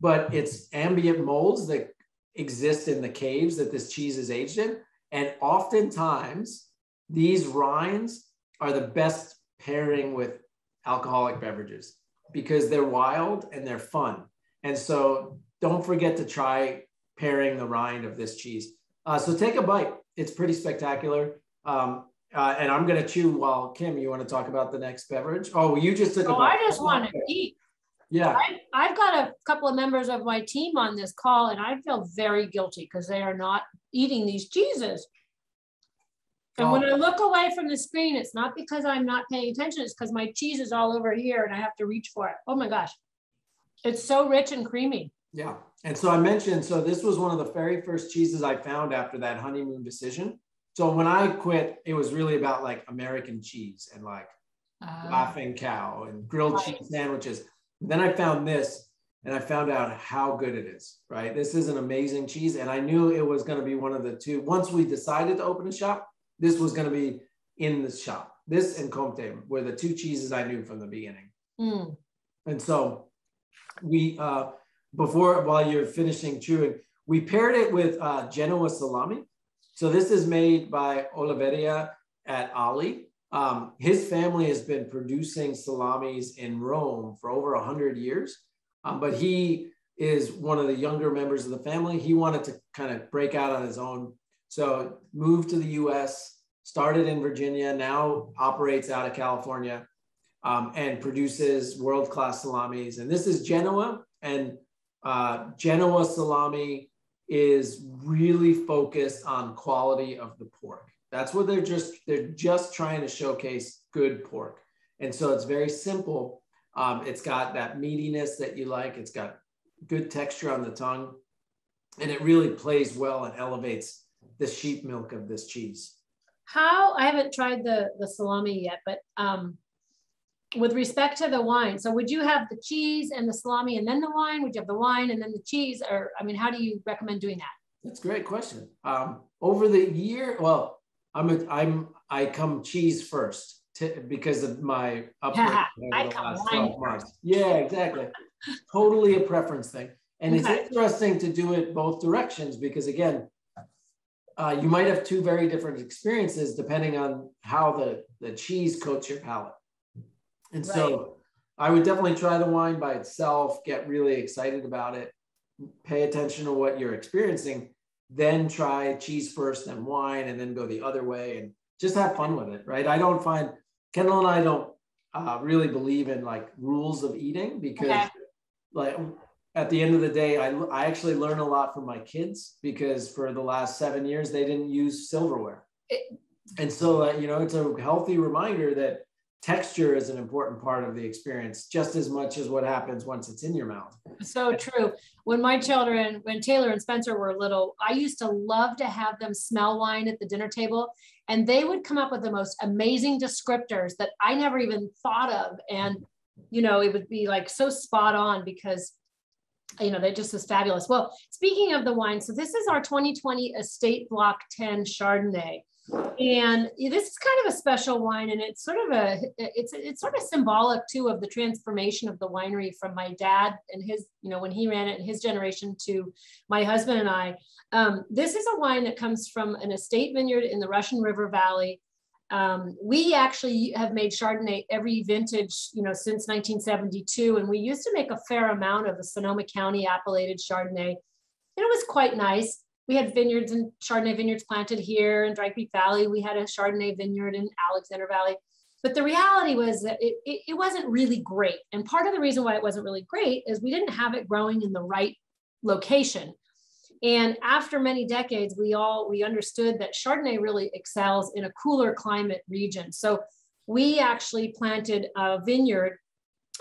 but it's ambient molds that exist in the caves that this cheese is aged in. And oftentimes these rinds are the best pairing with alcoholic beverages because they're wild and they're fun. And so don't forget to try pairing the rind of this cheese. Uh, so take a bite. It's pretty spectacular. Um, uh, and I'm going to chew while Kim, you want to talk about the next beverage? Oh, you just took oh, I just want to eat. Yeah. I, have got a couple of members of my team on this call, and I feel very guilty because they are not eating these cheeses. And oh. when I look away from the screen, it's not because I'm not paying attention, it's because my cheese is all over here and I have to reach for it. Oh my gosh. It's so rich and creamy. Yeah. And so I mentioned, so this was one of the very first cheeses I found after that honeymoon decision. So when I quit, it was really about like American cheese and like uh, laughing cow and grilled right. cheese sandwiches. Then I found this and I found out how good it is, right? This is an amazing cheese. And I knew it was going to be one of the two. Once we decided to open a shop, this was going to be in the shop. This and Comté were the two cheeses I knew from the beginning. Mm. And so we, uh, before, while you're finishing chewing, we paired it with uh, Genoa salami. So this is made by Oliviero at Olli. Um, his family has been producing salamis in Rome for over 100 years, um, but he is one of the younger members of the family. He wanted to kind of break out on his own. So moved to the US, started in Virginia, now operates out of California um, and produces world-class salamis. And this is Genoa and uh, Genoa salami is really focused on quality of the pork. That's what they're just they're just trying to showcase good pork, and so it's very simple. Um, it's got that meatiness that you like. It's got good texture on the tongue, and it really plays well and elevates the sheep milk of this cheese. How I haven't tried the the salami yet, but um, with respect to the wine, so would you have the cheese and the salami and then the wine? Would you have the wine and then the cheese? Or, I mean, how do you recommend doing that? That's a great question. Um, over the year, well, I'm, a, I'm, I come cheese first to, because of my upbringing over the last 12 months. Yeah, exactly. totally a preference thing. And okay. it's interesting to do it both directions because again, uh, you might have two very different experiences depending on how the, the cheese coats your palate. And right. so I would definitely try the wine by itself, get really excited about it, pay attention to what you're experiencing, then try cheese first, then wine, and then go the other way and just have fun with it, right? I don't find Kendall and I don't uh, really believe in like rules of eating because okay. like at the end of the day, I, I actually learn a lot from my kids because for the last seven years, they didn't use silverware. It, and so, uh, you know, it's a healthy reminder that texture is an important part of the experience just as much as what happens once it's in your mouth. So true. When my children, when Taylor and Spencer were little, I used to love to have them smell wine at the dinner table and they would come up with the most amazing descriptors that I never even thought of and you know, it would be like so spot on because you know, that just was fabulous. Well, speaking of the wine, so this is our 2020 Estate Block 10 Chardonnay and this is kind of a special wine and it's sort of a it's it's sort of symbolic too of the transformation of the winery from my dad and his you know when he ran it in his generation to my husband and i. Um, this is a wine that comes from an estate vineyard in the russian river valley. Um, we actually have made chardonnay every vintage you know since 1972 and we used to make a fair amount of the sonoma county appellated chardonnay and it was quite nice we had vineyards and Chardonnay vineyards planted here in Dry Creek Valley. We had a Chardonnay vineyard in Alexander Valley. But the reality was that it, it, it, wasn't really great. And part of the reason why it wasn't really great is we didn't have it growing in the right location. And after many decades, we all we understood that Chardonnay really excels in a cooler climate region. So we actually planted a vineyard.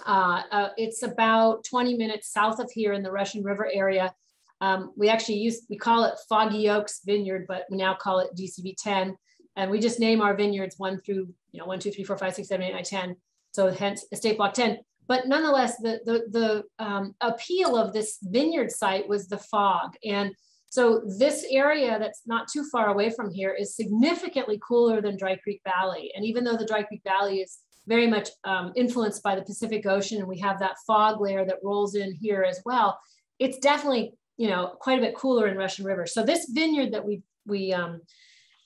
Uh, uh, it's about 20 minutes south of here in the Russian River area um, we actually use, we call it Foggy Oaks Vineyard, but we now call it DCV 10. And we just name our vineyards one through, you know, one, two, three, four, five, six, seven, eight, nine, 10. So hence estate block 10. But nonetheless, the, the, the um, appeal of this vineyard site was the fog. And so this area that's not too far away from here is significantly cooler than Dry Creek Valley. And even though the Dry Creek Valley is very much um, influenced by the Pacific Ocean and we have that fog layer that rolls in here as well, it's definitely you know, quite a bit cooler in Russian River. So this vineyard that we, we um,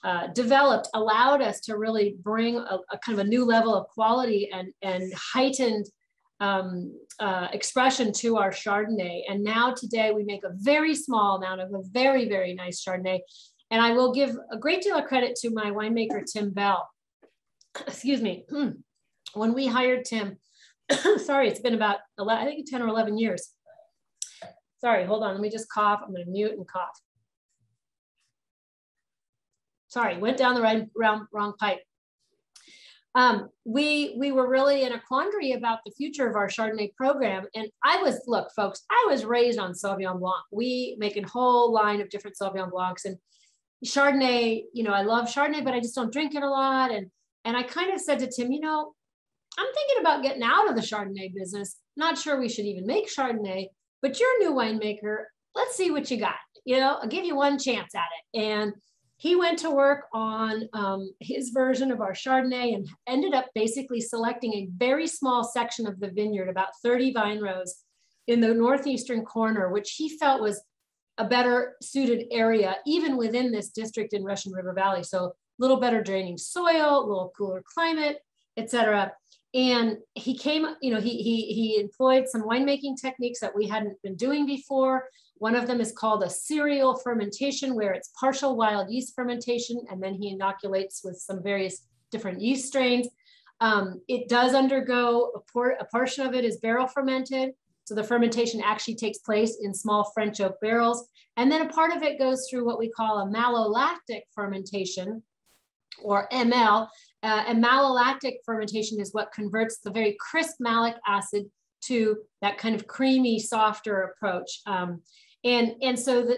uh, developed allowed us to really bring a, a, kind of a new level of quality and, and heightened um, uh, expression to our Chardonnay. And now today we make a very small amount of a very, very nice Chardonnay. And I will give a great deal of credit to my winemaker, Tim Bell. Excuse me. when we hired Tim, sorry, it's been about, 11, I think 10 or 11 years. Sorry, hold on. Let me just cough. I'm going to mute and cough. Sorry, went down the right, wrong, wrong pipe um, we we were really in a quandary about the future of our Chardonnay program. And I was, look, folks, I was raised on Sauvignon Blanc. We make a whole line of different Sauvignon Blancs and Chardonnay. You know, I love Chardonnay, but I just don't drink it a lot. And and I kind of said to Tim, you know, I'm thinking about getting out of the Chardonnay business. Not sure we should even make Chardonnay, but you're a new winemaker. Let's see what you got. You know, I'll give you one chance at it. And he went to work on um, his version of our Chardonnay and ended up basically selecting a very small section of the vineyard, about 30 vine rows in the northeastern corner, which he felt was a better suited area, even within this district in Russian River Valley. So a little better draining soil, a little cooler climate, etc. And he came, you know, he, he, he employed some winemaking techniques that we hadn't been doing before. One of them is called a serial fermentation, where it's partial wild yeast fermentation, and then he inoculates with some various different yeast strains. Um, it does undergo a, por a portion of it is barrel fermented. So the fermentation actually takes place in small French oak barrels. And then a part of it goes through what we call a malolactic fermentation or ML. Uh, and malolactic fermentation is what converts the very crisp malic acid to that kind of creamy, softer approach. Um, and, and so the,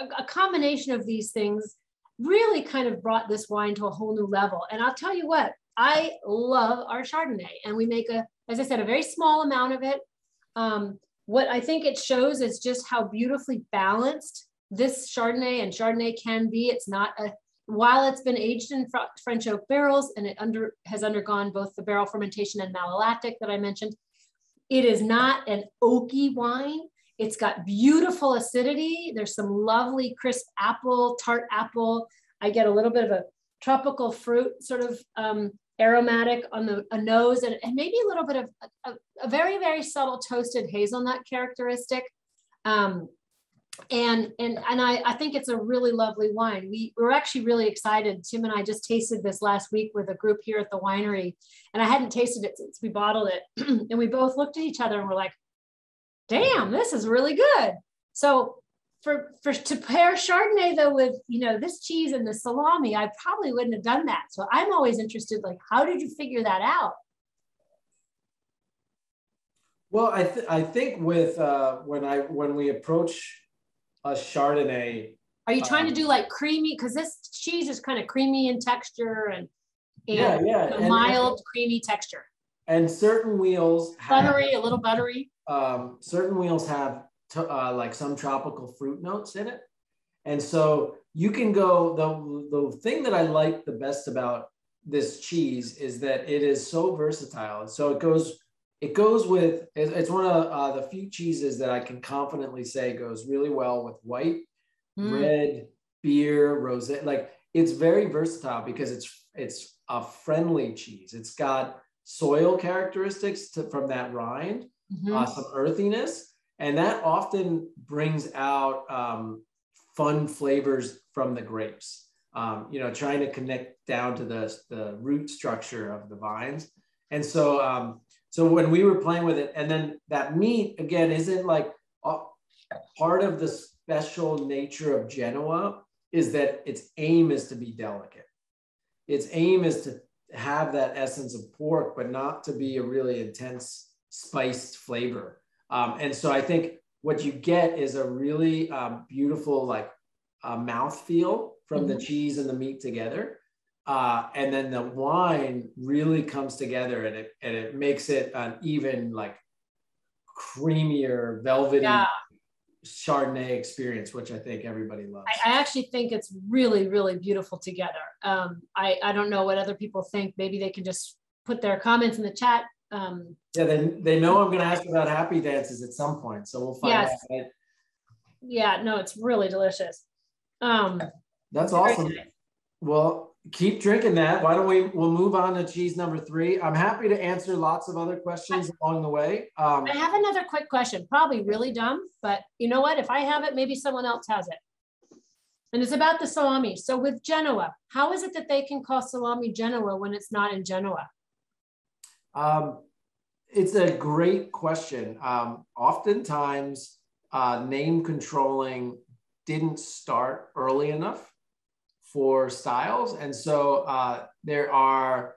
a, a combination of these things really kind of brought this wine to a whole new level. And I'll tell you what, I love our Chardonnay and we make a, as I said, a very small amount of it. Um, what I think it shows is just how beautifully balanced this Chardonnay and Chardonnay can be. It's not a, while it's been aged in fr French oak barrels and it under has undergone both the barrel fermentation and malolactic that I mentioned, it is not an oaky wine. It's got beautiful acidity. There's some lovely crisp apple, tart apple. I get a little bit of a tropical fruit sort of um, aromatic on the nose and, and, maybe a little bit of a, a, very, very subtle toasted hazelnut characteristic. Um, and and and I, I think it's a really lovely wine. We were actually really excited. Tim and I just tasted this last week with a group here at the winery, and I hadn't tasted it since we bottled it. and we both looked at each other and were like, damn, this is really good. So for, for to pair Chardonnay though with you know this cheese and the salami, I probably wouldn't have done that. So I'm always interested, like, how did you figure that out? Well, I th- I think with uh, when I when we approach a Chardonnay, are you trying um, to do like creamy? Because this cheese is kind of creamy in texture and, and yeah, yeah, mild and, creamy texture. And certain wheels buttery, have, a little buttery um, certain wheels have uh, like some tropical fruit notes in it. And so you can go, the, the thing that I like the best about this cheese is that it is so versatile. So it goes, it goes with, it's one of uh, the few cheeses that I can confidently say goes really well with white, mm. red, beer, rosé. Like it's very versatile because it's, it's a friendly cheese. It's got soil characteristics to, from that rind mm-hmm. uh, some earthiness, and that often brings out um, fun flavors from the grapes. Um, you know, trying to connect down to the, the root structure of the vines. And so, um, so when we were playing with it, and then that meat again isn't like uh, part of the special nature of Genoa is that its aim is to be delicate. Its aim is to have that essence of pork, but not to be a really intense spiced flavor. Um, and so I think what you get is a really um, beautiful like uh, mouth feel from mm-hmm. the cheese and the meat together. Uh, and then the wine really comes together and it, and it makes it an even like creamier, velvety yeah. Chardonnay experience, which I think everybody loves. I, I actually think it's really, really beautiful together. Um, I, I don't know what other people think. Maybe they can just put their comments in the chat um, yeah, they, they know I'm going to ask about happy dances at some point, so we'll find yes. out. Yeah, no, it's really delicious. Um, That's awesome. Well, keep drinking that. Why don't we, we'll move on to cheese number three. I'm happy to answer lots of other questions along the way. Um, I have another quick question, probably really dumb, but you know what? If I have it, maybe someone else has it. And it's about the salami. So with Genoa, how is it that they can call salami Genoa when it's not in Genoa? Um, it's a great question. Um, oftentimes, uh, name controlling didn't start early enough for styles, and so uh, there are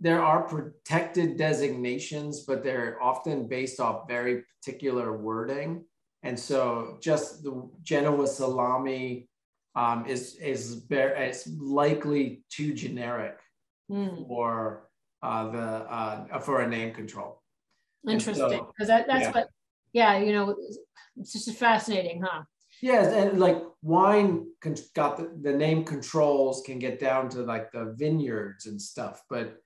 there are protected designations, but they're often based off very particular wording. And so, just the Genoa salami um, is is very, it's likely too generic mm. for uh, the uh, for a name control. Interesting, because so, that, that's yeah. what, yeah, you know, it's just fascinating, huh? Yes, and like wine can got the, the name controls can get down to like the vineyards and stuff, but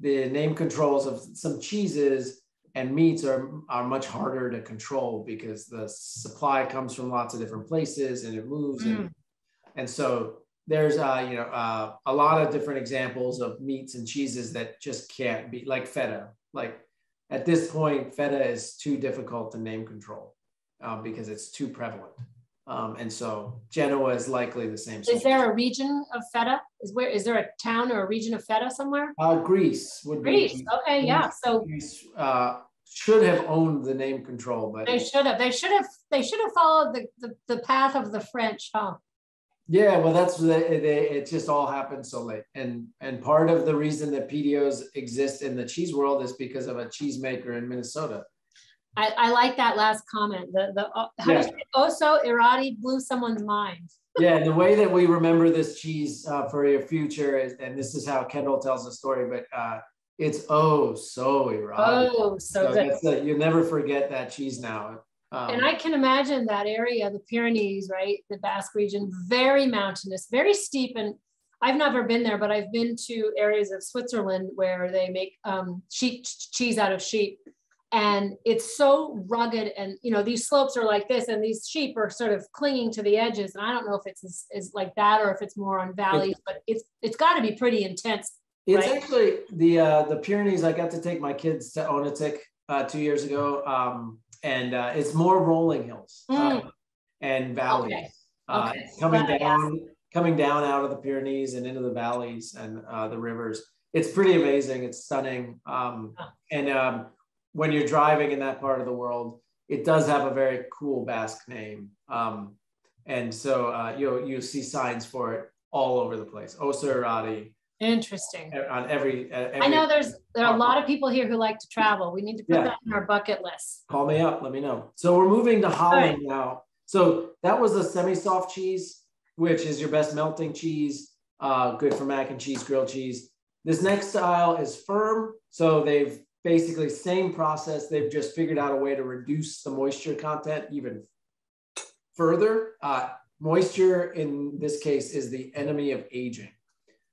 the name controls of some cheeses and meats are, are much harder to control because the supply comes from lots of different places and it moves mm. and, and so there's uh, you know uh, a lot of different examples of meats and cheeses that just can't be like feta. Like at this point, feta is too difficult to name control um, because it's too prevalent. Um, and so Genoa is likely the same. Is there a region of feta? Is where is there a town or a region of feta somewhere? Uh, Greece would Greece. be. Greece. Okay, Greece, yeah. So Greece uh, should have owned the name control, but they should have. They should have. They should have followed the, the, the path of the French, huh? Yeah, well, that's the, it. Just all happened so late, and and part of the reason that PDOs exist in the cheese world is because of a cheesemaker in Minnesota. I, I like that last comment. The the uh, how yeah. Ossau-Iraty blew someone's mind. yeah, the way that we remember this cheese uh, for your future is, and this is how Kendall tells the story, but uh, it's oh so Irati. Oh, so, so good. you'll never forget that cheese now. Um, and I can imagine that area, the Pyrenees, right, the Basque region, very mountainous, very steep. And I've never been there, but I've been to areas of Switzerland where they make um, sheep cheese out of sheep. And it's so rugged, and you know these slopes are like this, and these sheep are sort of clinging to the edges. And I don't know if it's is, is like that or if it's more on valleys, but it's it's got to be pretty intense. It's right? actually the uh, the Pyrenees. I got to take my kids to Onetik uh, two years ago. Um, and uh, it's more rolling hills mm. uh, and valleys okay. Uh, okay. coming down coming down out of the Pyrenees and into the valleys and uh, the rivers. It's pretty amazing. It's stunning. Um. And um, when you're driving in that part of the world, it does have a very cool Basque name. Um, and so uh, you you see signs for it all over the place. Ossau-Iraty, Interesting. On every, every, I know there's there are a lot of people here who like to travel. We need to put yeah. that in our bucket list. Call me up. Let me know. So we're moving to Holland right. now. So that was a semi-soft cheese, which is your best melting cheese. Uh, good for mac and cheese, grilled cheese. This next style is firm. So they've basically same process. They've just figured out a way to reduce the moisture content even further. Uh, moisture in this case is the enemy of aging.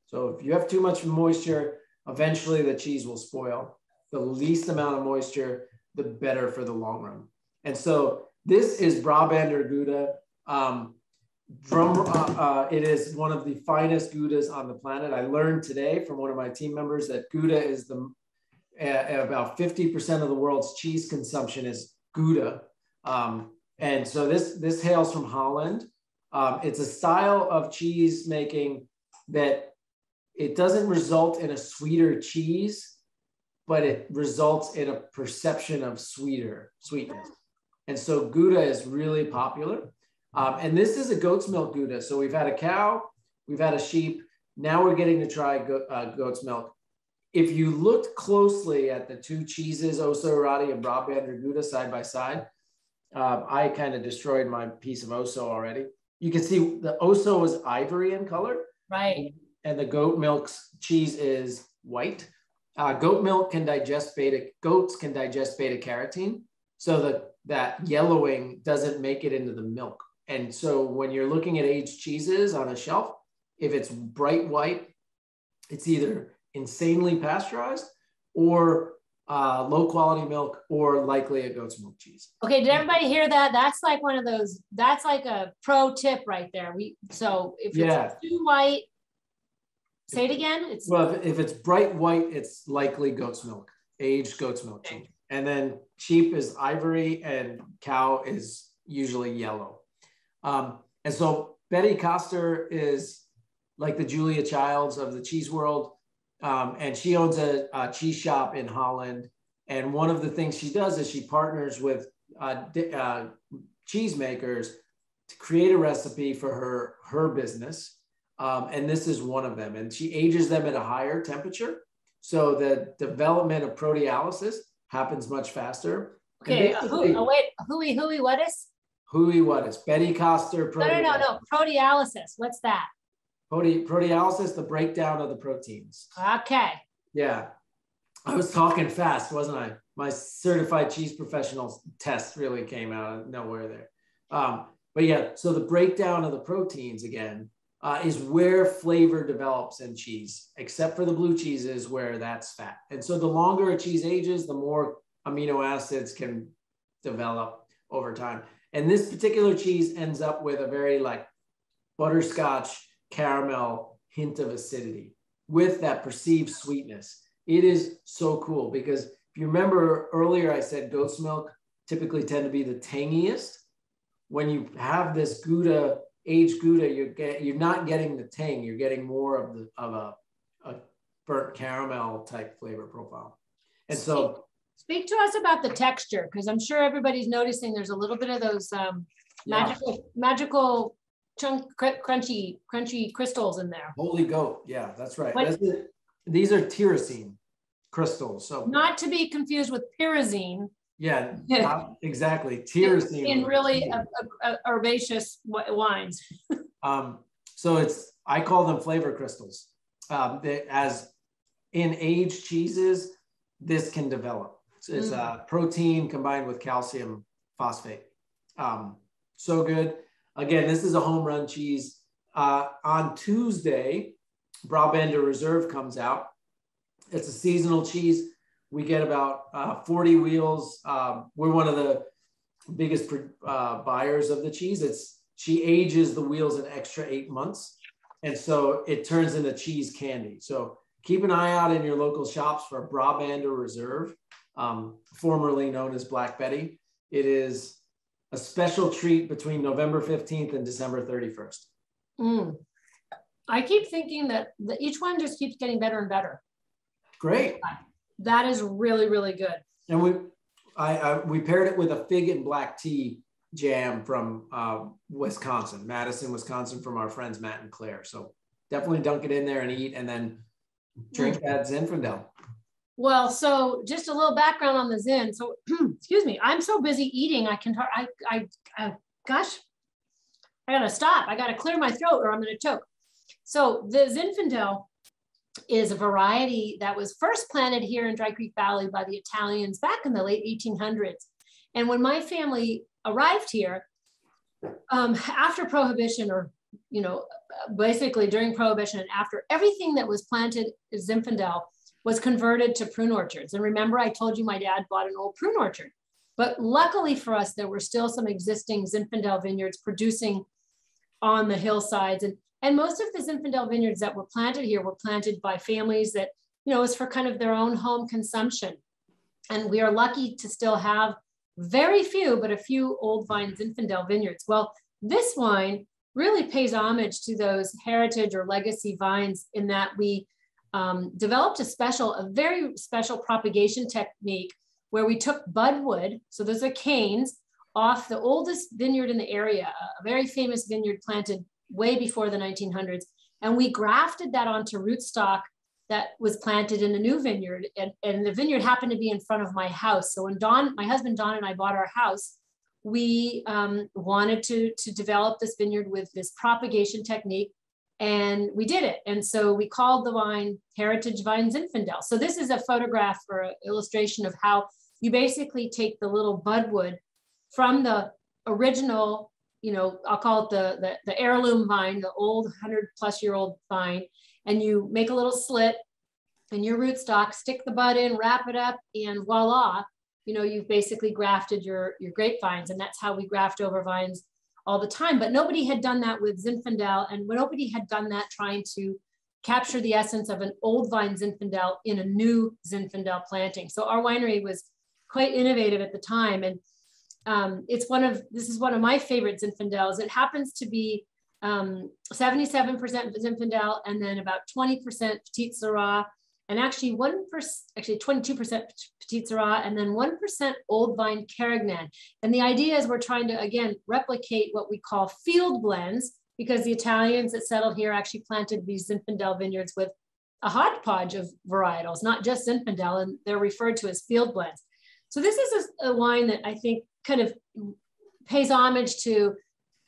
So if you have too much moisture, eventually the cheese will spoil. The least amount of moisture, the better for the long run. And so this is Brabander Gouda. Um, drum, uh, uh, it is one of the finest Goudas on the planet. I learned today from one of my team members that Gouda is the uh, about 50% of the world's cheese consumption is Gouda. Um, and so this, this hails from Holland. Um, it's a style of cheese making that it doesn't result in a sweeter cheese, but it results in a perception of sweeter sweetness. And so Gouda is really popular. Um, and this is a goat's milk Gouda. So we've had a cow, we've had a sheep. Now we're getting to try go, uh, goat's milk. If you looked closely at the two cheeses, Ossau-Iraty and Brabander Gouda side by side, um, I kind of destroyed my piece of Ossau already. You can see the Oso is ivory in color. Right and the goat milk cheese is white. Uh, goat milk can digest beta, goats can digest beta carotene. So that, that yellowing doesn't make it into the milk. And so when you're looking at aged cheeses on a shelf, if it's bright white, it's either insanely pasteurized or uh, low quality milk or likely a goat's milk cheese. Okay, did everybody hear that? That's like one of those, that's like a pro tip right there. We so if it's yeah. too white, Say it again. It's well, if, if it's bright white, it's likely goat's milk, aged goat's milk. Okay. And then sheep is ivory, and cow is usually yellow. Um, and so Betty Koster is like the Julia Childs of the cheese world. Um, and she owns a, a, cheese shop in Holland. And one of the things she does is she partners with uh, uh, cheesemakers to create a recipe for her, her business. Um, and this is one of them. And she ages them at a higher temperature. So the development of proteolysis happens much faster. Okay, who, oh wait, hui hui what is? Hui what is? Betty Koster. No, no, no, no. Proteolysis. What's that? Prote proteolysis, the breakdown of the proteins. Okay. Yeah. I was talking fast, wasn't I? My certified cheese professional test really came out of nowhere there. Um, but yeah, so the breakdown of the proteins again uh, is where flavor develops in cheese, except for the blue cheeses where that's fat. And so the longer a cheese ages, the more amino acids can develop over time. And this particular cheese ends up with a very like butterscotch caramel hint of acidity with that perceived sweetness. It is so cool because if you remember earlier, I said goat's milk typically tend to be the tangiest. When you have this Gouda, aged Gouda, you're, get, you're not getting the tang, you're getting more of, the, of a, a burnt caramel type flavor profile. And so Speak to us about the texture, because I'm sure everybody's noticing there's a little bit of those um, magical, yeah. magical chunk cr crunchy, crunchy crystals in there. Holy goat, yeah, that's right. That's these are tyrosine crystals. So not to be confused with pyrazine. Yeah, exactly. Tyrosine in, in really herbaceous wines. um, so it's I call them flavor crystals. Um, that as in aged cheeses, this can develop. It's, mm. uh, protein combined with calcium phosphate. Um, so good. Again, this is a home run cheese. Uh, on Tuesday, Brabander Reserve comes out. It's a seasonal cheese. We get about uh, 40 wheels. Um, we're one of the biggest uh, buyers of the cheese. It's she ages the wheels an extra eight months, and so it turns into cheese candy. So keep an eye out in your local shops for Brabander Reserve um, formerly known as Black Betty. It is a special treat between November 15th and December 31st. Mm. I keep thinking that the, each one just keeps getting better and better. Great. That is really, really good. And we, I, I we paired it with a fig and black tea jam from uh, Wisconsin, Madison, Wisconsin, from our friends Matt and Claire. So definitely dunk it in there and eat, and then drink mm. that Zinfandel. Well, so just a little background on the Zin. So, excuse me, I'm so busy eating, I can, I, I, I gosh, I gotta stop. I gotta clear my throat or I'm gonna choke. So the Zinfandel is a variety that was first planted here in Dry Creek Valley by the Italians back in the late 1800s. And when my family arrived here, um, after Prohibition or, you know, basically during Prohibition and after everything that was planted is Zinfandel was converted to prune orchards. And remember, I told you my dad bought an old prune orchard. But luckily for us, there were still some existing Zinfandel vineyards producing on the hillsides. And, and most of the Zinfandel vineyards that were planted here were planted by families that, you know, was for kind of their own home consumption. And we are lucky to still have very few, but a few old vine Zinfandel vineyards. Well, this wine really pays homage to those heritage or legacy vines in that we um, developed a special, a very special propagation technique where we took budwood, so those are canes, off the oldest vineyard in the area, a very famous vineyard planted way before the 1900s, and we grafted that onto rootstock that was planted in a new vineyard. And, and the vineyard happened to be in front of my house. So when Don, my husband Don and I bought our house, we um, wanted to, to develop this vineyard with this propagation technique and we did it. And so we called the wine Heritage Vines Zinfandel. So this is a photograph or illustration of how you basically take the little budwood from the original, you know, I'll call it the, the, the heirloom vine, the old 100 plus year old vine, and you make a little slit in your rootstock, stick the bud in, wrap it up, and voila, you know, you've basically grafted your, your grapevines. And that's how we graft over vines all the time. But nobody had done that with Zinfandel, and nobody had done that trying to capture the essence of an old vine Zinfandel in a new Zinfandel planting. So our winery was quite innovative at the time. And um, it's one of, this is one of my favorite Zinfandels. It happens to be 77% um, Zinfandel and then about 20% Petite Sirah and actually 1%, actually 22% Petit Sirah and then 1% Old Vine Carignan. And the idea is we're trying to, again, replicate what we call field blends because the Italians that settled here actually planted these Zinfandel vineyards with a hodgepodge of varietals, not just Zinfandel, and they're referred to as field blends. So this is a, a wine that I think kind of pays homage to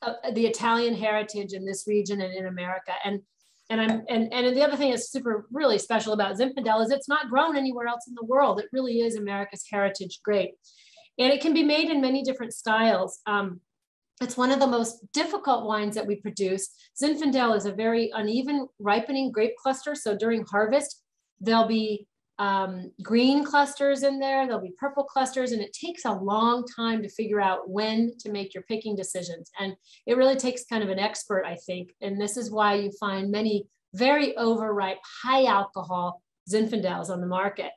uh, the Italian heritage in this region and in America. And and I'm and and the other thing that's super really special about Zinfandel is it's not grown anywhere else in the world. It really is America's heritage grape, and it can be made in many different styles. Um, it's one of the most difficult wines that we produce. Zinfandel is a very uneven ripening grape cluster. So during harvest, there'll be um, green clusters in there, there'll be purple clusters, and it takes a long time to figure out when to make your picking decisions. And it really takes kind of an expert, I think. And this is why you find many very overripe, high alcohol Zinfandels on the market.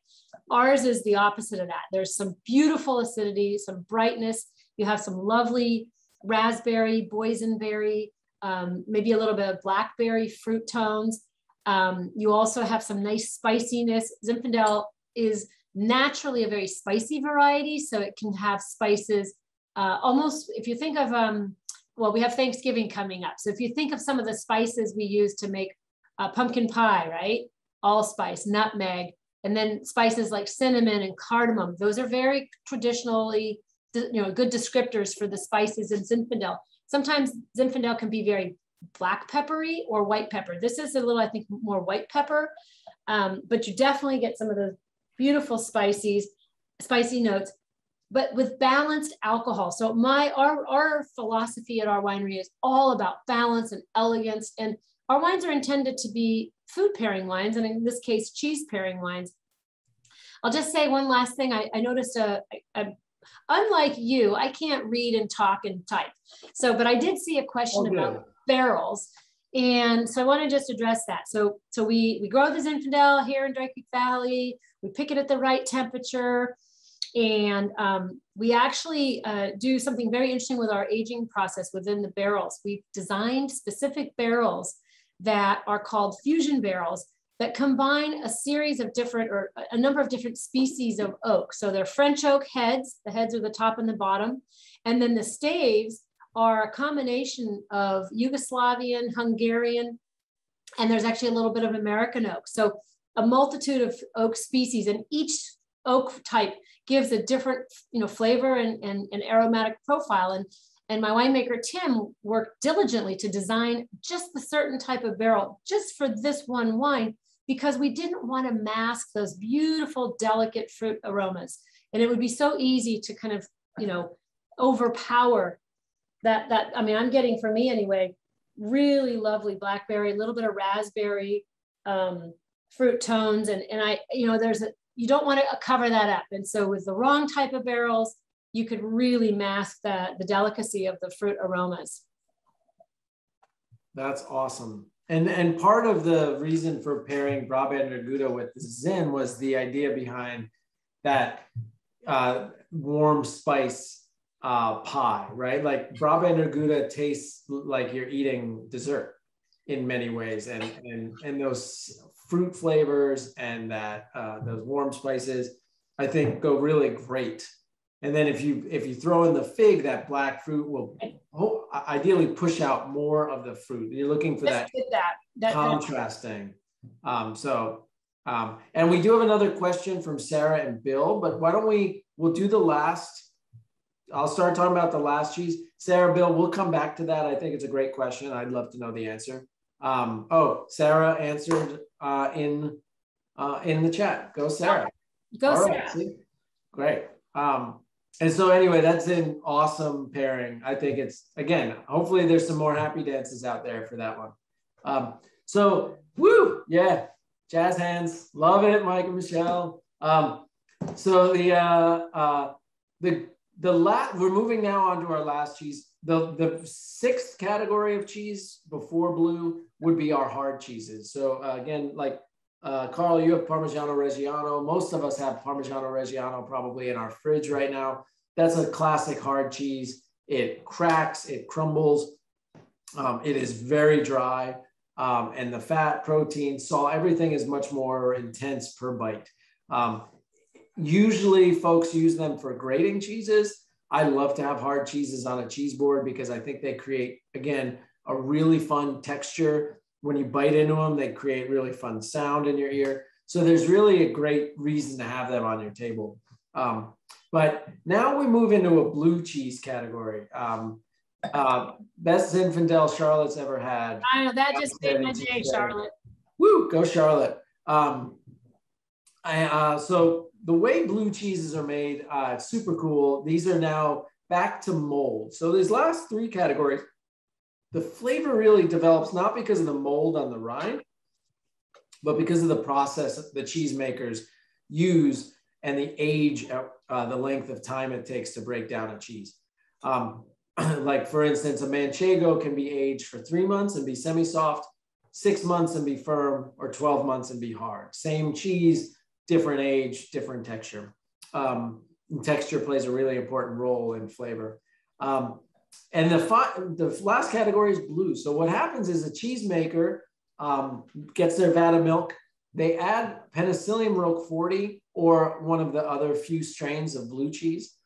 Ours is the opposite of that. There's some beautiful acidity, some brightness. You have some lovely raspberry, boysenberry, um, maybe a little bit of blackberry fruit tones. Um, you also have some nice spiciness. Zinfandel is naturally a very spicy variety, so it can have spices uh, almost, if you think of, um, well, we have Thanksgiving coming up. So if you think of some of the spices we use to make uh, pumpkin pie, right? Allspice, nutmeg, and then spices like cinnamon and cardamom. Those are very traditionally you know, good descriptors for the spices in Zinfandel. Sometimes Zinfandel can be very black peppery or white pepper. This is a little, I think, more white pepper, um, but you definitely get some of those beautiful spices, spicy notes, but with balanced alcohol. So my our, our philosophy at our winery is all about balance and elegance. And our wines are intended to be food pairing wines, and in this case, cheese pairing wines. I'll just say one last thing. I, I noticed a, a, unlike you, I can't read and talk and type. So, but I did see a question oh, about barrels. And so I want to just address that. So, so we, we grow the Zinfandel here in Dry Creek Valley. We pick it at the right temperature. And um, we actually uh, do something very interesting with our aging process within the barrels. We've designed specific barrels that are called fusion barrels that combine a series of different or a number of different species of oak. So they're French oak heads, the heads are the top and the bottom. And then the staves are a combination of Yugoslavian, Hungarian, and there's actually a little bit of American oak. So a multitude of oak species and each oak type gives a different you know, flavor and, and, and aromatic profile. And, and my winemaker, Tim, worked diligently to design just the certain type of barrel just for this one wine because we didn't want to mask those beautiful, delicate fruit aromas. And it would be so easy to kind of, you know, overpower that, that, I mean, I'm getting for me anyway, really lovely blackberry, a little bit of raspberry, um, fruit tones. And, and I, you know, there's a, you don't want to cover that up. And so with the wrong type of barrels, you could really mask the, the delicacy of the fruit aromas. That's awesome. And and part of the reason for pairing Brabander Gouda with Zin was the idea behind that uh, warm spice uh, pie, right? Like Brabander Gouda tastes like you're eating dessert in many ways, and and and those fruit flavors and that uh, those warm spices, I think, go really great and then if you if you throw in the fig, that black fruit will ideally push out more of the fruit. You're looking for that, that, that contrasting. Um, so, um, and we do have another question from Sarah and Bill, but why don't we, we'll do the last, I'll start talking about the last cheese. Sarah, Bill, we'll come back to that. I think it's a great question. I'd love to know the answer. Um, oh, Sarah answered uh, in uh, in the chat. Go, Sarah. Go, All Sarah. Right, Great. Um, and so anyway, that's an awesome pairing. I think it's again, hopefully there's some more happy dances out there for that one. Um, so woo, yeah, jazz hands, love it, Mike and Michelle. Um, so the uh, uh, the the last, we're moving now on to our last cheese. The, the sixth category of cheese before blue would be our hard cheeses. So uh, again, like uh, Carl, you have Parmigiano Reggiano. Most of us have Parmigiano Reggiano probably in our fridge right now. That's a classic hard cheese. It cracks, it crumbles. Um, it is very dry. Um, and the fat, protein, salt, everything is much more intense per bite. Um, usually folks use them for grating cheeses. I love to have hard cheeses on a cheese board because I think they create, again, a really fun texture. When you bite into them, they create really fun sound in your ear. So there's really a great reason to have them on your table. Um, but now we move into a blue cheese category. Um, uh, best Zinfandel Charlotte's ever had. I know that just made my day, Charlotte. Woo, go Charlotte. Um, I, uh, so the way blue cheeses are made, uh, super cool. These are now back to mold. So these last three categories, the flavor really develops not because of the mold on the rind, but because of the process the cheesemakers use and the age, uh, the length of time it takes to break down a cheese. Um, like for instance, a manchego can be aged for three months and be semi-soft, six months and be firm, or 12 months and be hard. Same cheese, different age, different texture. Um, texture plays a really important role in flavor. Um, and the, the last category is blue. So what happens is a cheesemaker um, gets their vat of milk. They add Penicillium roqueforti or one of the other few strains of blue cheese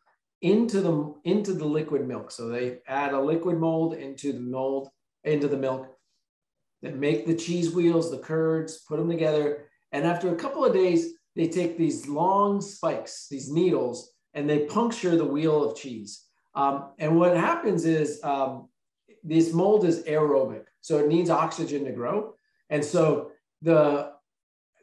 into the into the liquid milk. So they add a liquid mold into the mold into the milk. They make the cheese wheels, the curds, put them together, and after a couple of days, they take these long spikes, these needles, and they puncture the wheel of cheese. Um, and what happens is um, this mold is aerobic, so it needs oxygen to grow. And so the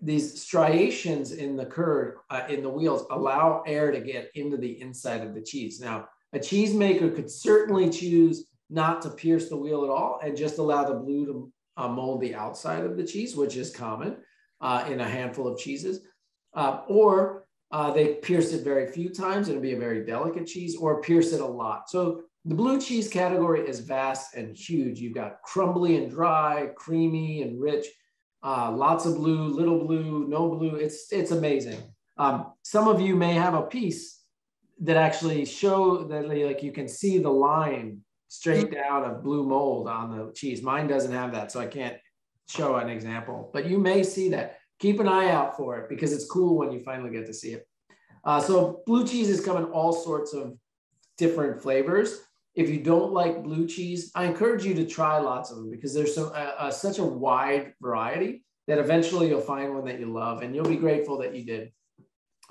these striations in the curd, uh, in the wheels, allow air to get into the inside of the cheese. Now, a cheesemaker could certainly choose not to pierce the wheel at all and just allow the blue to uh, mold the outside of the cheese, which is common uh, in a handful of cheeses. Uh, or uh, they pierce it very few times it'll be a very delicate cheese, or pierce it a lot. So the blue cheese category is vast and huge. You've got crumbly and dry, creamy and rich uh, lots of blue, little blue, no blue. It's it's amazing. Um, some of you may have a piece that actually show that like you can see the line straight down of blue mold on the cheese. Mine doesn't have that, so I can't show an example. But you may see that. Keep an eye out for it because it's cool when you finally get to see it. Uh, so blue cheese come in all sorts of different flavors. If you don't like blue cheese, I encourage you to try lots of them because there's so, uh, uh, such a wide variety that eventually you'll find one that you love and you'll be grateful that you did.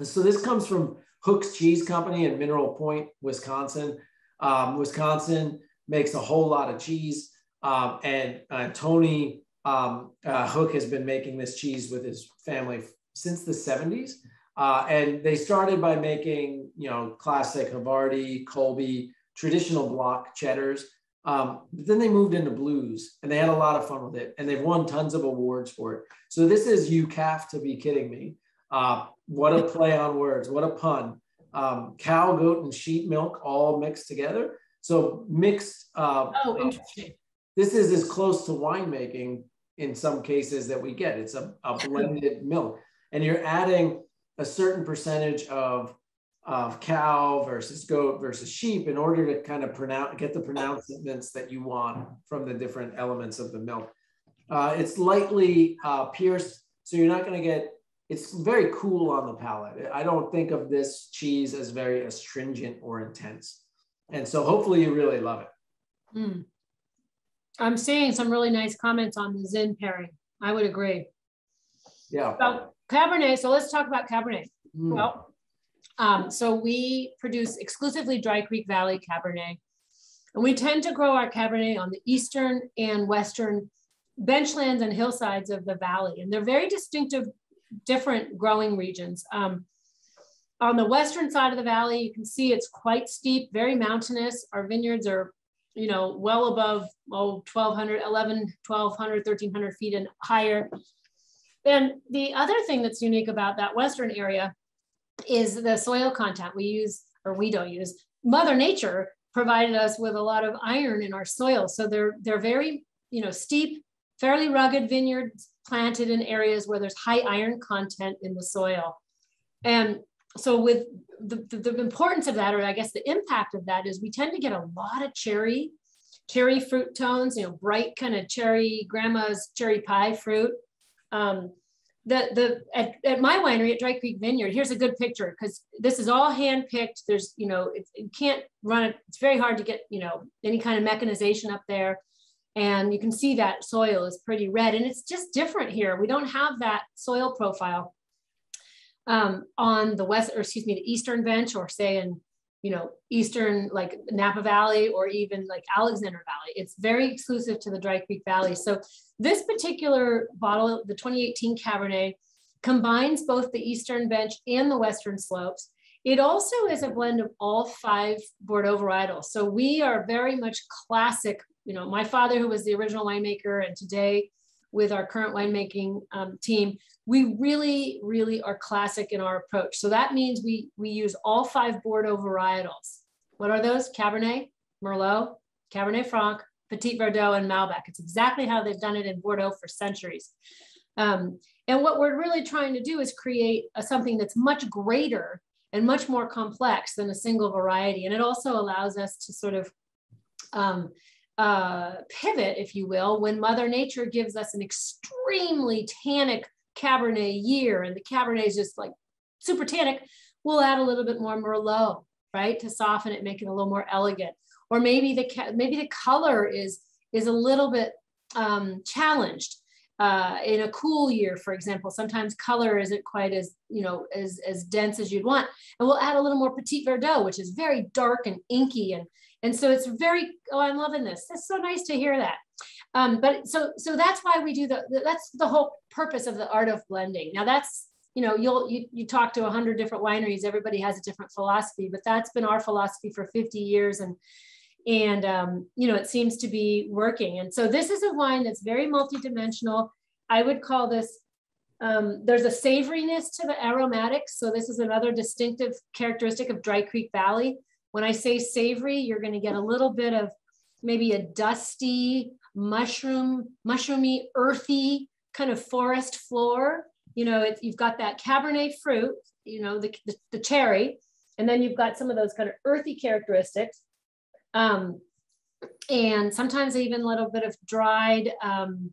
So this comes from Hook's Cheese Company in Mineral Point, Wisconsin. Um, Wisconsin makes a whole lot of cheese. Um, and uh, Tony um, uh, Hook has been making this cheese with his family since the 70s. Uh, and they started by making, you know, classic Havarti, Colby, traditional block cheddars. Um, but then they moved into blues and they had a lot of fun with it and they've won tons of awards for it. So this is Ewe Calf to Be Kidding Me. Uh, what a play on words, what a pun. Um, cow, goat, and sheep milk all mixed together. So mixed. Uh, oh, interesting. This is as close to winemaking in some cases that we get. It's a, a blended milk. And you're adding a certain percentage of of cow versus goat versus sheep in order to kind of pronounce get the pronouncements that you want from the different elements of the milk. Uh, it's lightly uh, pierced, so you're not going to get. It's very cool on the palate. I don't think of this cheese as very astringent or intense, and so hopefully you really love it. Mm. I'm seeing some really nice comments on the Zin pairing. I would agree. Yeah. About Cabernet. So let's talk about Cabernet. Mm. Well, um, so we produce exclusively Dry Creek Valley Cabernet. And we tend to grow our Cabernet on the eastern and western benchlands and hillsides of the valley. And they're very distinctive, different growing regions. Um, on the western side of the valley, you can see it's quite steep, very mountainous. Our vineyards are, you know, well above oh, 1,200, 11, 1,200, 1,300 feet and higher. And the other thing that's unique about that western area is the soil content we use, or we don't use, Mother Nature provided us with a lot of iron in our soil. So they're, they're very, you know, steep, fairly rugged vineyards planted in areas where there's high iron content in the soil. And so with the, the, the, importance of that, or I guess the impact of that is we tend to get a lot of cherry, cherry fruit tones, you know, bright kind of cherry, grandma's cherry pie fruit. Um, the, the at, at my winery at Dry Creek Vineyard, here's a good picture because this is all hand picked. There's, you know, it, it can't run it. It's very hard to get, you know, any kind of mechanization up there. And you can see that soil is pretty red and it's just different here. We don't have that soil profile um, on the west, or excuse me, the eastern bench, or say in you know eastern like Napa Valley or even like Alexander Valley. It's very exclusive to the Dry Creek Valley. So this particular bottle, the 2018 Cabernet, combines both the eastern bench and the western slopes. It also is a blend of all five Bordeaux varietals. So we are very much classic. You know, my father, who was the original winemaker, and today with our current winemaking um, team, we really, really are classic in our approach. So that means we, we use all five Bordeaux varietals. What are those? Cabernet, Merlot, Cabernet Franc, Petit Verdot, and Malbec. It's exactly how they've done it in Bordeaux for centuries. Um, and what we're really trying to do is create a, something that's much greater and much more complex than a single variety. And it also allows us to sort of um, uh, pivot, if you will, when Mother Nature gives us an extremely tannic Cabernet year and the Cabernet is just like super tannic, we'll add a little bit more Merlot, right, to soften it, make it a little more elegant. Or maybe the maybe the color is is a little bit um, challenged uh, in a cool year, for example. Sometimes color isn't quite as you know as as dense as you'd want, and we'll add a little more Petit Verdot, which is very dark and inky and and so it's very, oh, I'm loving this. It's so nice to hear that. Um, but so, so that's why we do the, that's the whole purpose of the art of blending. Now that's, you know, you'll, you, you talk to a hundred different wineries, everybody has a different philosophy, but that's been our philosophy for 50 years. And, and, um, you know, it seems to be working. And so this is a wine that's very multidimensional. I would call this um, there's a savoriness to the aromatics. So this is another distinctive characteristic of Dry Creek Valley. When I say savory, you're going to get a little bit of maybe a dusty, mushroom, mushroomy, earthy kind of forest floor. You know, it, you've got that Cabernet fruit, you know, the, the, the, cherry, and then you've got some of those kind of earthy characteristics. Um, and sometimes even a little bit of dried, um,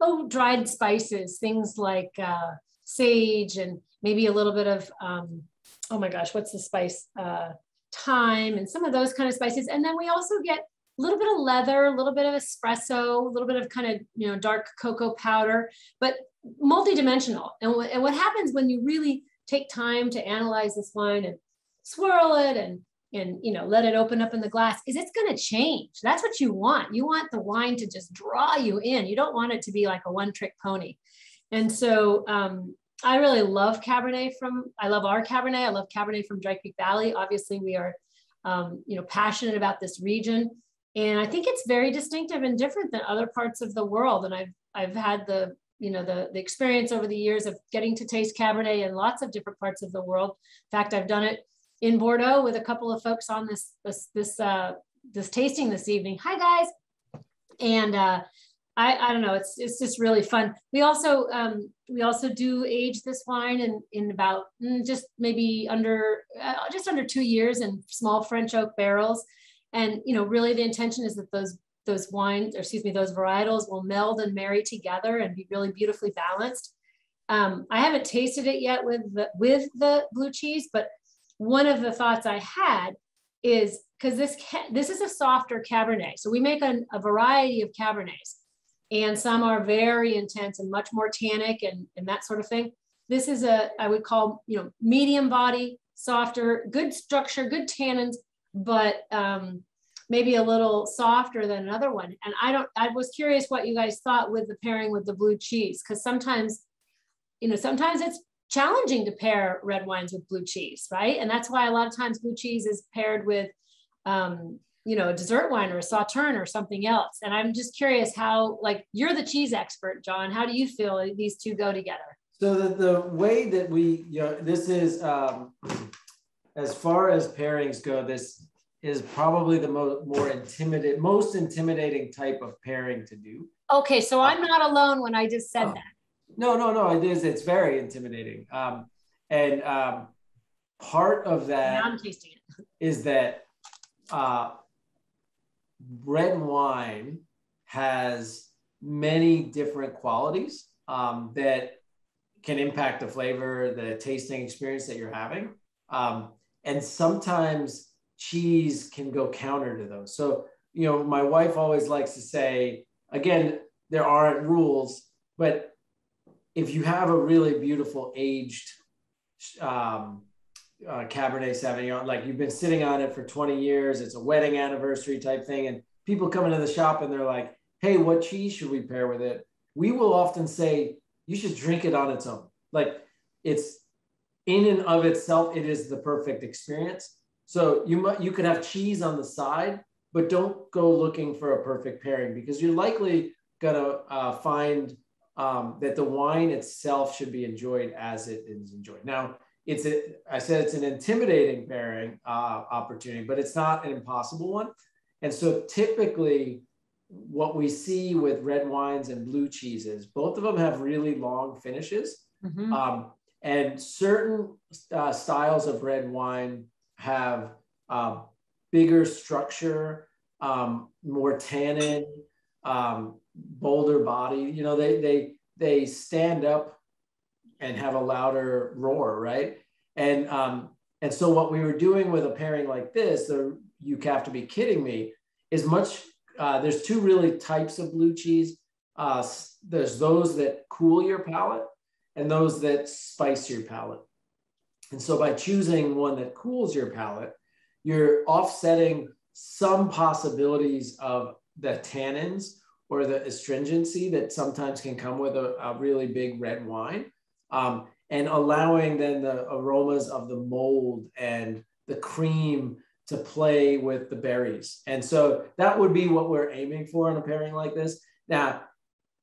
oh, dried spices, things like uh, sage and maybe a little bit of, um, oh my gosh, what's the spice? Uh, thyme and some of those kind of spices. And then we also get a little bit of leather, a little bit of espresso, a little bit of kind of, you know, dark cocoa powder, but multidimensional. And, and what happens when you really take time to analyze this wine and swirl it and and you know let it open up in the glass is it's going to change that's what you want you want the wine to just draw you in you don't want it to be like a one trick pony and so um, I really love Cabernet from, I love our Cabernet. I love Cabernet from Dry Creek Valley. Obviously we are, um, you know, passionate about this region. And I think it's very distinctive and different than other parts of the world. And I've, I've had the, you know, the, the experience over the years of getting to taste Cabernet in lots of different parts of the world. In fact, I've done it in Bordeaux with a couple of folks on this, this, this, uh, this tasting this evening. Hi guys. And, uh, I, I don't know. It's it's just really fun. We also um, we also do age this wine in in about mm, just maybe under uh, just under two years in small French oak barrels, and you know really the intention is that those those wines or excuse me those varietals will meld and marry together and be really beautifully balanced. Um, I haven't tasted it yet with the with the blue cheese, but one of the thoughts I had is because this this is a softer Cabernet, so we make a, a variety of Cabernets and some are very intense and much more tannic and, and that sort of thing. This is a, I would call, you know, medium body, softer, good structure, good tannins, but um, maybe a little softer than another one. And I don't, I was curious what you guys thought with the pairing with the blue cheese, because sometimes, you know, sometimes it's challenging to pair red wines with blue cheese, right? And that's why a lot of times blue cheese is paired with um, you know, a dessert wine or a sauterne or something else. And I'm just curious how, like, you're the cheese expert, John. How do you feel these two go together? So the, the way that we, you know, this is um, as far as pairings go. This is probably the most more intimidating, most intimidating type of pairing to do. Okay, so I'm not alone when I just said oh. that. No, no, no. It is. It's very intimidating. Um, and um, part of that now I'm tasting it. is that uh, red wine has many different qualities um, that can impact the flavor, the tasting experience that you're having. Um, and sometimes cheese can go counter to those. So, you know, my wife always likes to say, again, there aren't rules, but if you have a really beautiful aged um, uh, Cabernet Sauvignon, like you've been sitting on it for 20 years, it's a wedding anniversary type thing, and people come into the shop and they're like, hey, what cheese should we pair with it? We will often say, you should drink it on its own. Like it's in and of itself, it is the perfect experience. So you might you could have cheese on the side, but don't go looking for a perfect pairing because you're likely gonna uh, find um, that the wine itself should be enjoyed as it is enjoyed. Now, it's a, I said it's an intimidating pairing uh, opportunity, but it's not an impossible one. And so typically, what we see with red wines and blue cheeses, both of them have really long finishes. Mm-hmm. Um, and certain uh, styles of red wine have uh, bigger structure, um, more tannin, um, bolder body. You know, they they they stand up and have a louder roar, right? And um, and so what we were doing with a pairing like this, you have to be kidding me, is much. Uh, there's two really types of blue cheese. Uh, there's those that cool your palate, and those that spice your palate. And so by choosing one that cools your palate, you're offsetting some possibilities of the tannins or the astringency that sometimes can come with a, a really big red wine, um, and allowing then the aromas of the mold and the cream to play with the berries. And so that would be what we're aiming for in a pairing like this. Now,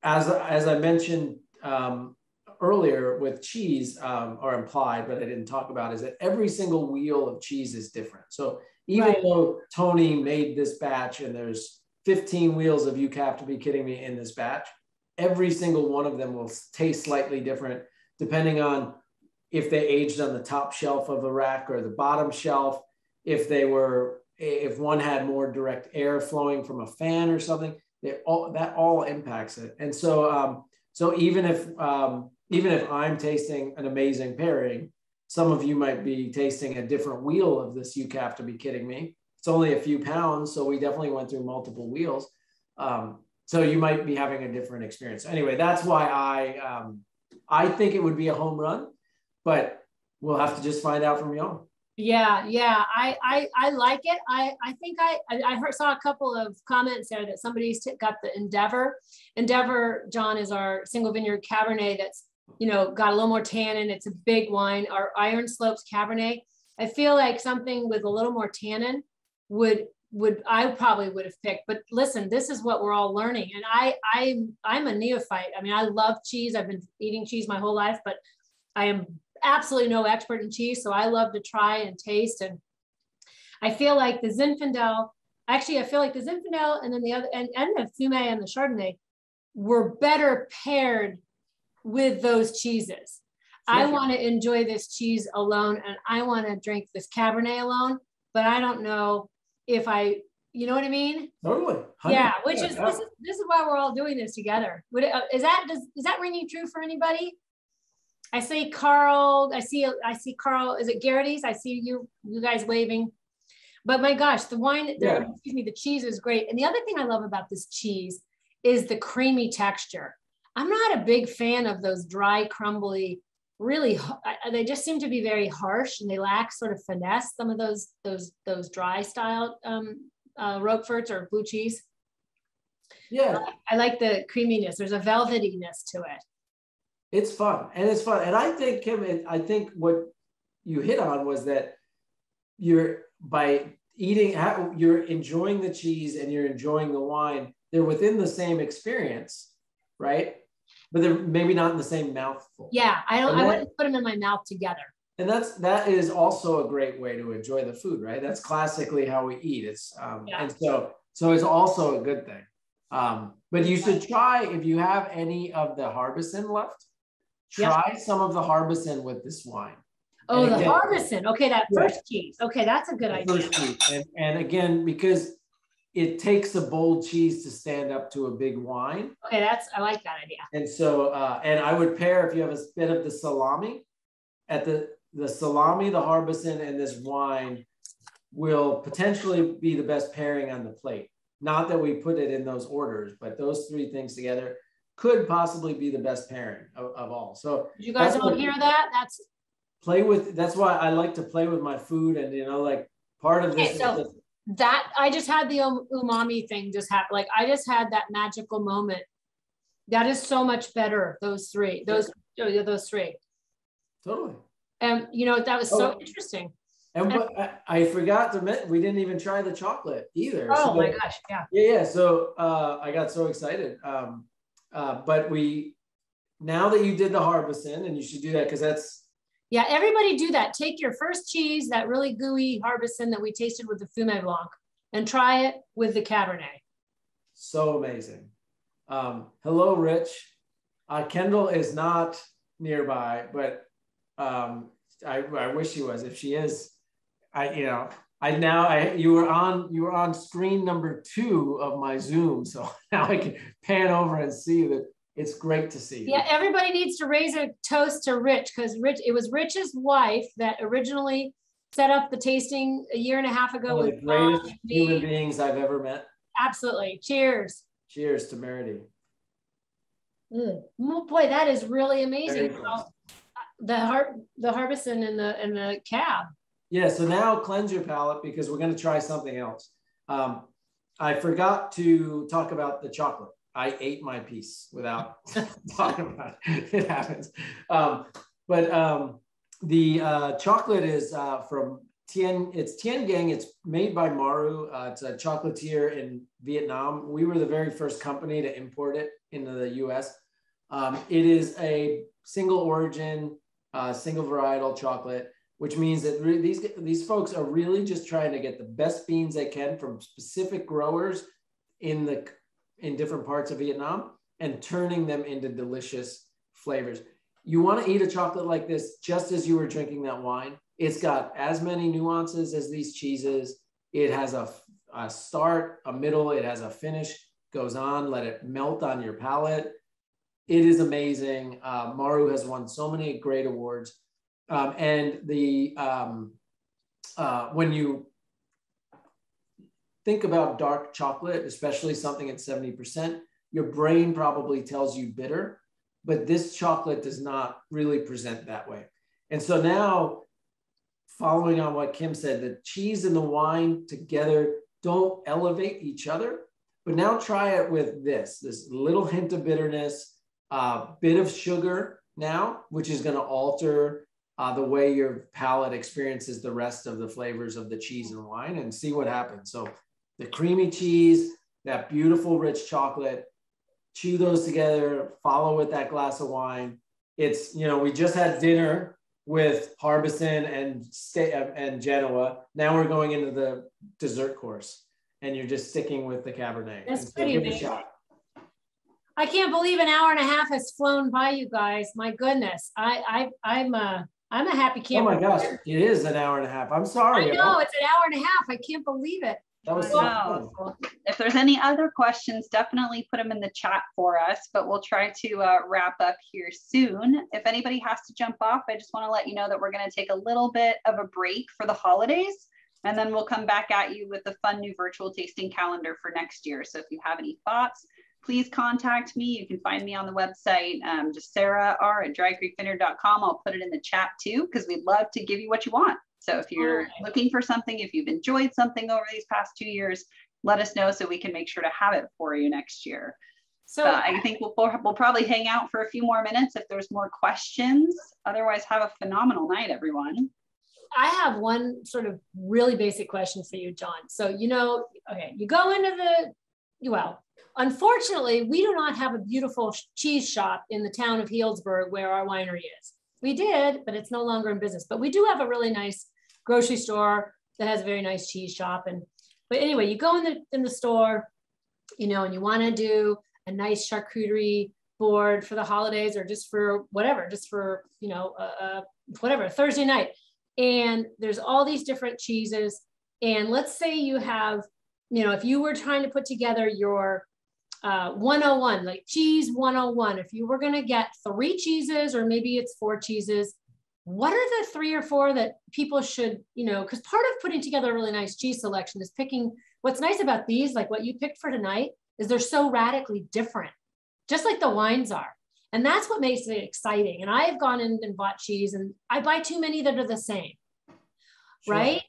as, as I mentioned um, earlier with cheese, um, or implied, but I didn't talk about, is that every single wheel of cheese is different. So even right. though Tony made this batch and there's 15 wheels of you have to be kidding me in this batch, every single one of them will taste slightly different depending on if they aged on the top shelf of a rack or the bottom shelf, if they were, if one had more direct air flowing from a fan or something, all, that all impacts it. And so, um, so even if um, even if I'm tasting an amazing pairing, some of you might be tasting a different wheel of this. You to be kidding me. It's only a few pounds, so we definitely went through multiple wheels. Um, so you might be having a different experience. Anyway, that's why I um, I think it would be a home run, but we'll have to just find out from y'all. Yeah, yeah, I, I, I like it. I, I think I, I heard, saw a couple of comments there that somebody's got the Endeavor. Endeavor, John, is our single vineyard Cabernet that's you know, got a little more tannin. It's a big wine. Our Iron Slopes Cabernet. I feel like something with a little more tannin would would I probably would have picked. But listen, this is what we're all learning. And I I I'm a neophyte. I mean, I love cheese. I've been eating cheese my whole life, but I am absolutely no expert in cheese. So I love to try and taste. And I feel like the Zinfandel, actually, I feel like the Zinfandel and then the other and, and the Fumé and the Chardonnay were better paired with those cheeses. I want to enjoy this cheese alone and I want to drink this Cabernet alone, but I don't know if I, you know what I mean? Totally. Yeah, which is, this is, this is why we're all doing this together. Would it, uh, is that, does, is that ringing true for anybody? I see Carl, I see, I see Carl, is it Garrity's? I see you, you guys waving. But my gosh, the wine, the, excuse me, the cheese is great. And the other thing I love about this cheese is the creamy texture. I'm not a big fan of those dry, crumbly, really. They just seem to be very harsh and they lack sort of finesse. Some of those those those dry style um, uh, Roqueforts or blue cheese. Yeah, I like the creaminess. There's a velvetyness to it. It's fun and it's fun, and I think Kim, I think what you hit on was that you're by eating, you're enjoying the cheese and you're enjoying the wine. They're within the same experience, right? But they're maybe not in the same mouthful. Yeah, I don't. I wouldn't put them in my mouth together. and that's that is also a great way to enjoy the food, right? That's classically how we eat. It's um, yeah. and so so it's also a good thing. Um, but you should try if you have any of the Harbison left. Try yeah. some of the Harbison with this wine. Oh, and the again, Harbison. Okay, that first cheese. Okay, that's a good idea. First And, and again, because it takes a bold cheese to stand up to a big wine. Okay, that's I like that idea. And so, uh, and I would pair if you have a bit of the salami, at the the salami, the harbison, and this wine will potentially be the best pairing on the plate. Not that we put it in those orders, but those three things together could possibly be the best pairing of, of all. So Did you guys all hear that? That's play with. That's why I like to play with my food, and you know, like part of this. Okay, so that I just had the umami thing just happen. Like I just had that magical moment. That is so much better. Those three. Those those three. Totally. And you know that was so oh. interesting. And, and I, I, forgot to mention we didn't even try the chocolate either. Oh so my gosh! Yeah. Yeah, yeah. So uh, I got so excited. Um, uh, but we now that you did the harbison, and you should do that because that's yeah. Everybody do that. Take your first cheese, that really gooey harbison that we tasted with the Fumé Blanc, and try it with the Cabernet. So amazing. Um, hello, Rich. Uh, Kendall is not nearby, but um, I, I wish she was. If she is, I you know I now I you were on you were on screen number two of my Zoom, so now I can pan over and see that it's great to see. Yeah, everybody needs to raise a toast to Rich because Rich it was Rich's wife that originally set up the tasting a year and a half ago. One of the greatest human beings I've ever met. Absolutely. Cheers. Cheers to Meredy. Mm. Oh boy, that is really amazing the har the harbison and the and the cab. Yeah. So now cleanse your palate because we're going to try something else. Um, I forgot to talk about the chocolate. I ate my piece without talking about it. It happens. Um, but um, the uh, chocolate is uh, from Tien. It's Tien Giang. It's made by Marou. Uh, it's a chocolatier in Vietnam. We were the very first company to import it into the U.S. Um, it is a single origin uh, single varietal chocolate, which means that re- these, these folks are really just trying to get the best beans they can from specific growers in the in different parts of Vietnam and turning them into delicious flavors. You want to eat a chocolate like this just as you were drinking that wine. It's got as many nuances as these cheeses. It has a, a start, a middle, it has a finish, goes on, let it melt on your palate it is amazing. Uh, Marou has won so many great awards. Um, and the um, uh, when you think about dark chocolate, especially something at 70%, your brain probably tells you bitter, but this chocolate does not really present that way. And so now, following on what Kim said, the cheese and the wine together don't elevate each other, but now try it with this, this little hint of bitterness, a bit of sugar now, which is going to alter uh, the way your palate experiences the rest of the flavors of the cheese and wine and see what happens. So the creamy cheese, that beautiful rich chocolate, chew those together, follow with that glass of wine. It's, you know, we just had dinner with Harbison and, and Genoa. Now we're going into the dessert course and you're just sticking with the Cabernet. That's pretty amazing. I can't believe an hour and a half has flown by you guys. My goodness. I, I I'm a I'm a happy camper. Oh my gosh, it is an hour and a half. I'm sorry. I know it's an hour and a half. I can't believe it. That was so If there's any other questions, definitely put them in the chat for us, but we'll try to uh, wrap up here soon. If anybody has to jump off, I just want to let you know that we're going to take a little bit of a break for the holidays, and then we'll come back at you with a fun new virtual tasting calendar for next year. So if you have any thoughts, please contact me. You can find me on the website, um, just Sarah R at drycreekvineyard.com. I'll put it in the chat too, because we'd love to give you what you want. So if you're okay. looking for something, if you've enjoyed something over these past two years, let us know so we can make sure to have it for you next year. So I think we'll, we'll probably hang out for a few more minutes if there's more questions. Otherwise, have a phenomenal night, everyone. I have one sort of really basic question for you, John. So, you know, okay, you go into the, well, Unfortunately, we do not have a beautiful cheese shop in the town of Healdsburg where our winery is. We did, but it's no longer in business. But we do have a really nice grocery store that has a very nice cheese shop. And but anyway, you go in the in the store, you know, and you want to do a nice charcuterie board for the holidays or just for whatever, just for you know, whatever Thursday night. And there's all these different cheeses. And let's say you have, you know, if you were trying to put together your uh, 101, like cheese 101, if you were going to get three cheeses or maybe it's four cheeses, what are the three or four that people should, you know, because part of putting together a really nice cheese selection is picking what's nice about these, like what you picked for tonight, is they're so radically different, just like the wines are. And that's what makes it exciting. And I have gone in and bought cheese and I buy too many that are the same. Sure. Right.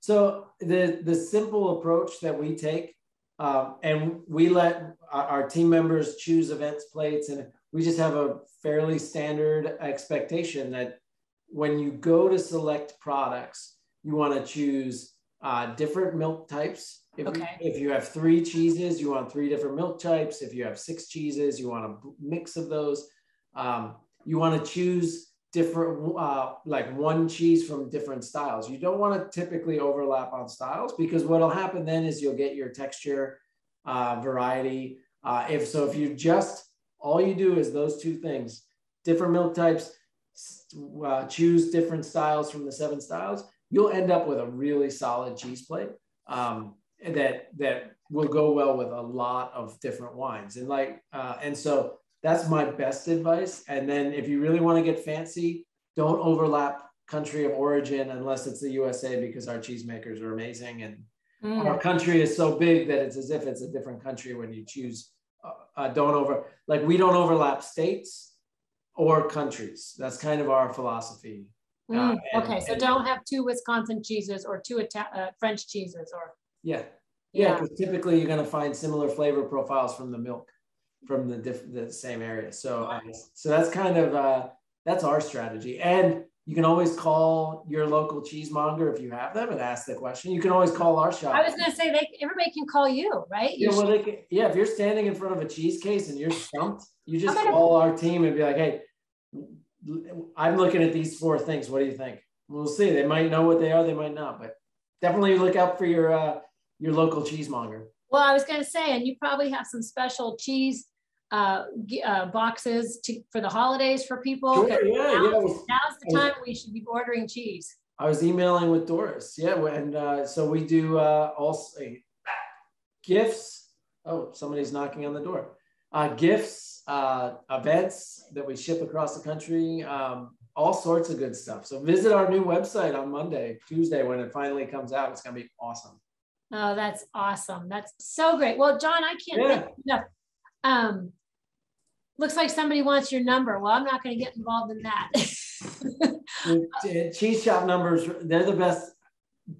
So the the simple approach that we take, um, and we let our team members choose events plates, and we just have a fairly standard expectation that when you go to select products, you want to choose uh, different milk types. If, okay. you, if you have three cheeses, you want three different milk types. If you have six cheeses, you want a mix of those. Um, you want to choose different, uh, like one cheese from different styles. You don't want to typically overlap on styles because what'll happen then is you'll get your texture uh, variety. Uh, if so, if you just all you do is those two things, different milk types, uh, choose different styles from the seven styles, you'll end up with a really solid cheese plate um, that that will go well with a lot of different wines. And like, uh, and so that's my best advice. And then if you really want to get fancy, don't overlap country of origin unless it's the USA because our cheesemakers are amazing and mm. our country is so big that it's as if it's a different country when you choose uh, uh, don't over like we don't overlap states or countries. That's kind of our philosophy. Uh, mm, and, okay, so don't have two Wisconsin cheeses or two Ita- uh, French cheeses or. Yeah, yeah, because yeah, typically you're going to find similar flavor profiles from the milk from the diff- the same area. So uh, so that's kind of uh, that's our strategy. And you can always call your local cheesemonger if you have them and ask the question. You can always call our shop. I was going to say they everybody can call you, right? Yeah, well, can, yeah. If you're standing in front of a cheese case and you're stumped, you just call our team and be like, "Hey, I'm looking at these four things. What do you think?" We'll see. They might know what they are. They might not, but definitely look out for your uh, your local cheesemonger. Well, I was going to say, and you probably have some special cheese uh, uh, boxes to, for the holidays for people. Sure, yeah, now, yeah. Now's the time we should be ordering cheese. I was emailing with Doris. Yeah, and uh, so we do uh, also gifts. Oh, somebody's knocking on the door. Uh, gifts, uh, events that we ship across the country, um, all sorts of good stuff. So visit our new website on Monday, Tuesday, when it finally comes out. It's going to be awesome. Oh, that's awesome. That's so great. Well, John, I can't yeah. thank enough. Um, looks like somebody wants your number. Well, I'm not going to get involved in that. Cheese shop numbers, they're the best.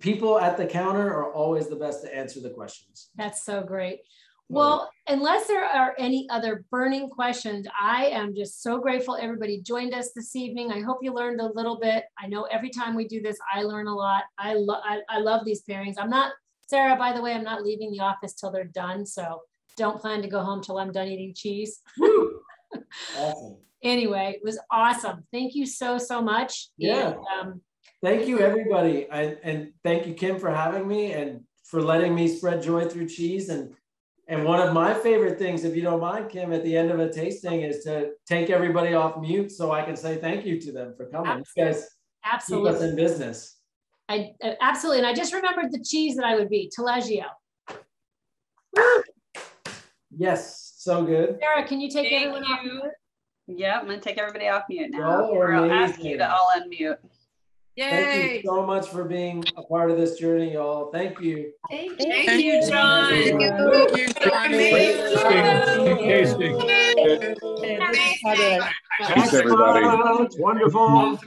People at the counter are always the best to answer the questions. That's so great. Well, unless there are any other burning questions, I am just so grateful everybody joined us this evening. I hope you learned a little bit. I know every time we do this, I learn a lot. I, lo I, I love these pairings. I'm not, Sarah, by the way, I'm not leaving the office till they're done. So don't plan to go home till I'm done eating cheese. awesome. Anyway, it was awesome. Thank you so, so much. Yeah. And, um, thank you, everybody. I, and thank you, Kim, for having me and for letting me spread joy through cheese. And and one of my favorite things, if you don't mind, Kim, at the end of a tasting is to take everybody off mute so I can say thank you to them for coming. Absolutely. You guys absolutely. keep us in business. I absolutely. And I just remembered the cheese that I would be, Taleggio. Yes, so good. Sarah, can you take Thank everyone you. off mute? Yep, I'm gonna take everybody off mute now. Oh, or I'll ask you to all unmute. Yay. Thank you so much for being a part of this journey, y'all. Thank you. Thank you, Thank you John. Thank you, John. Thank you. Thanks, everybody. Wonderful.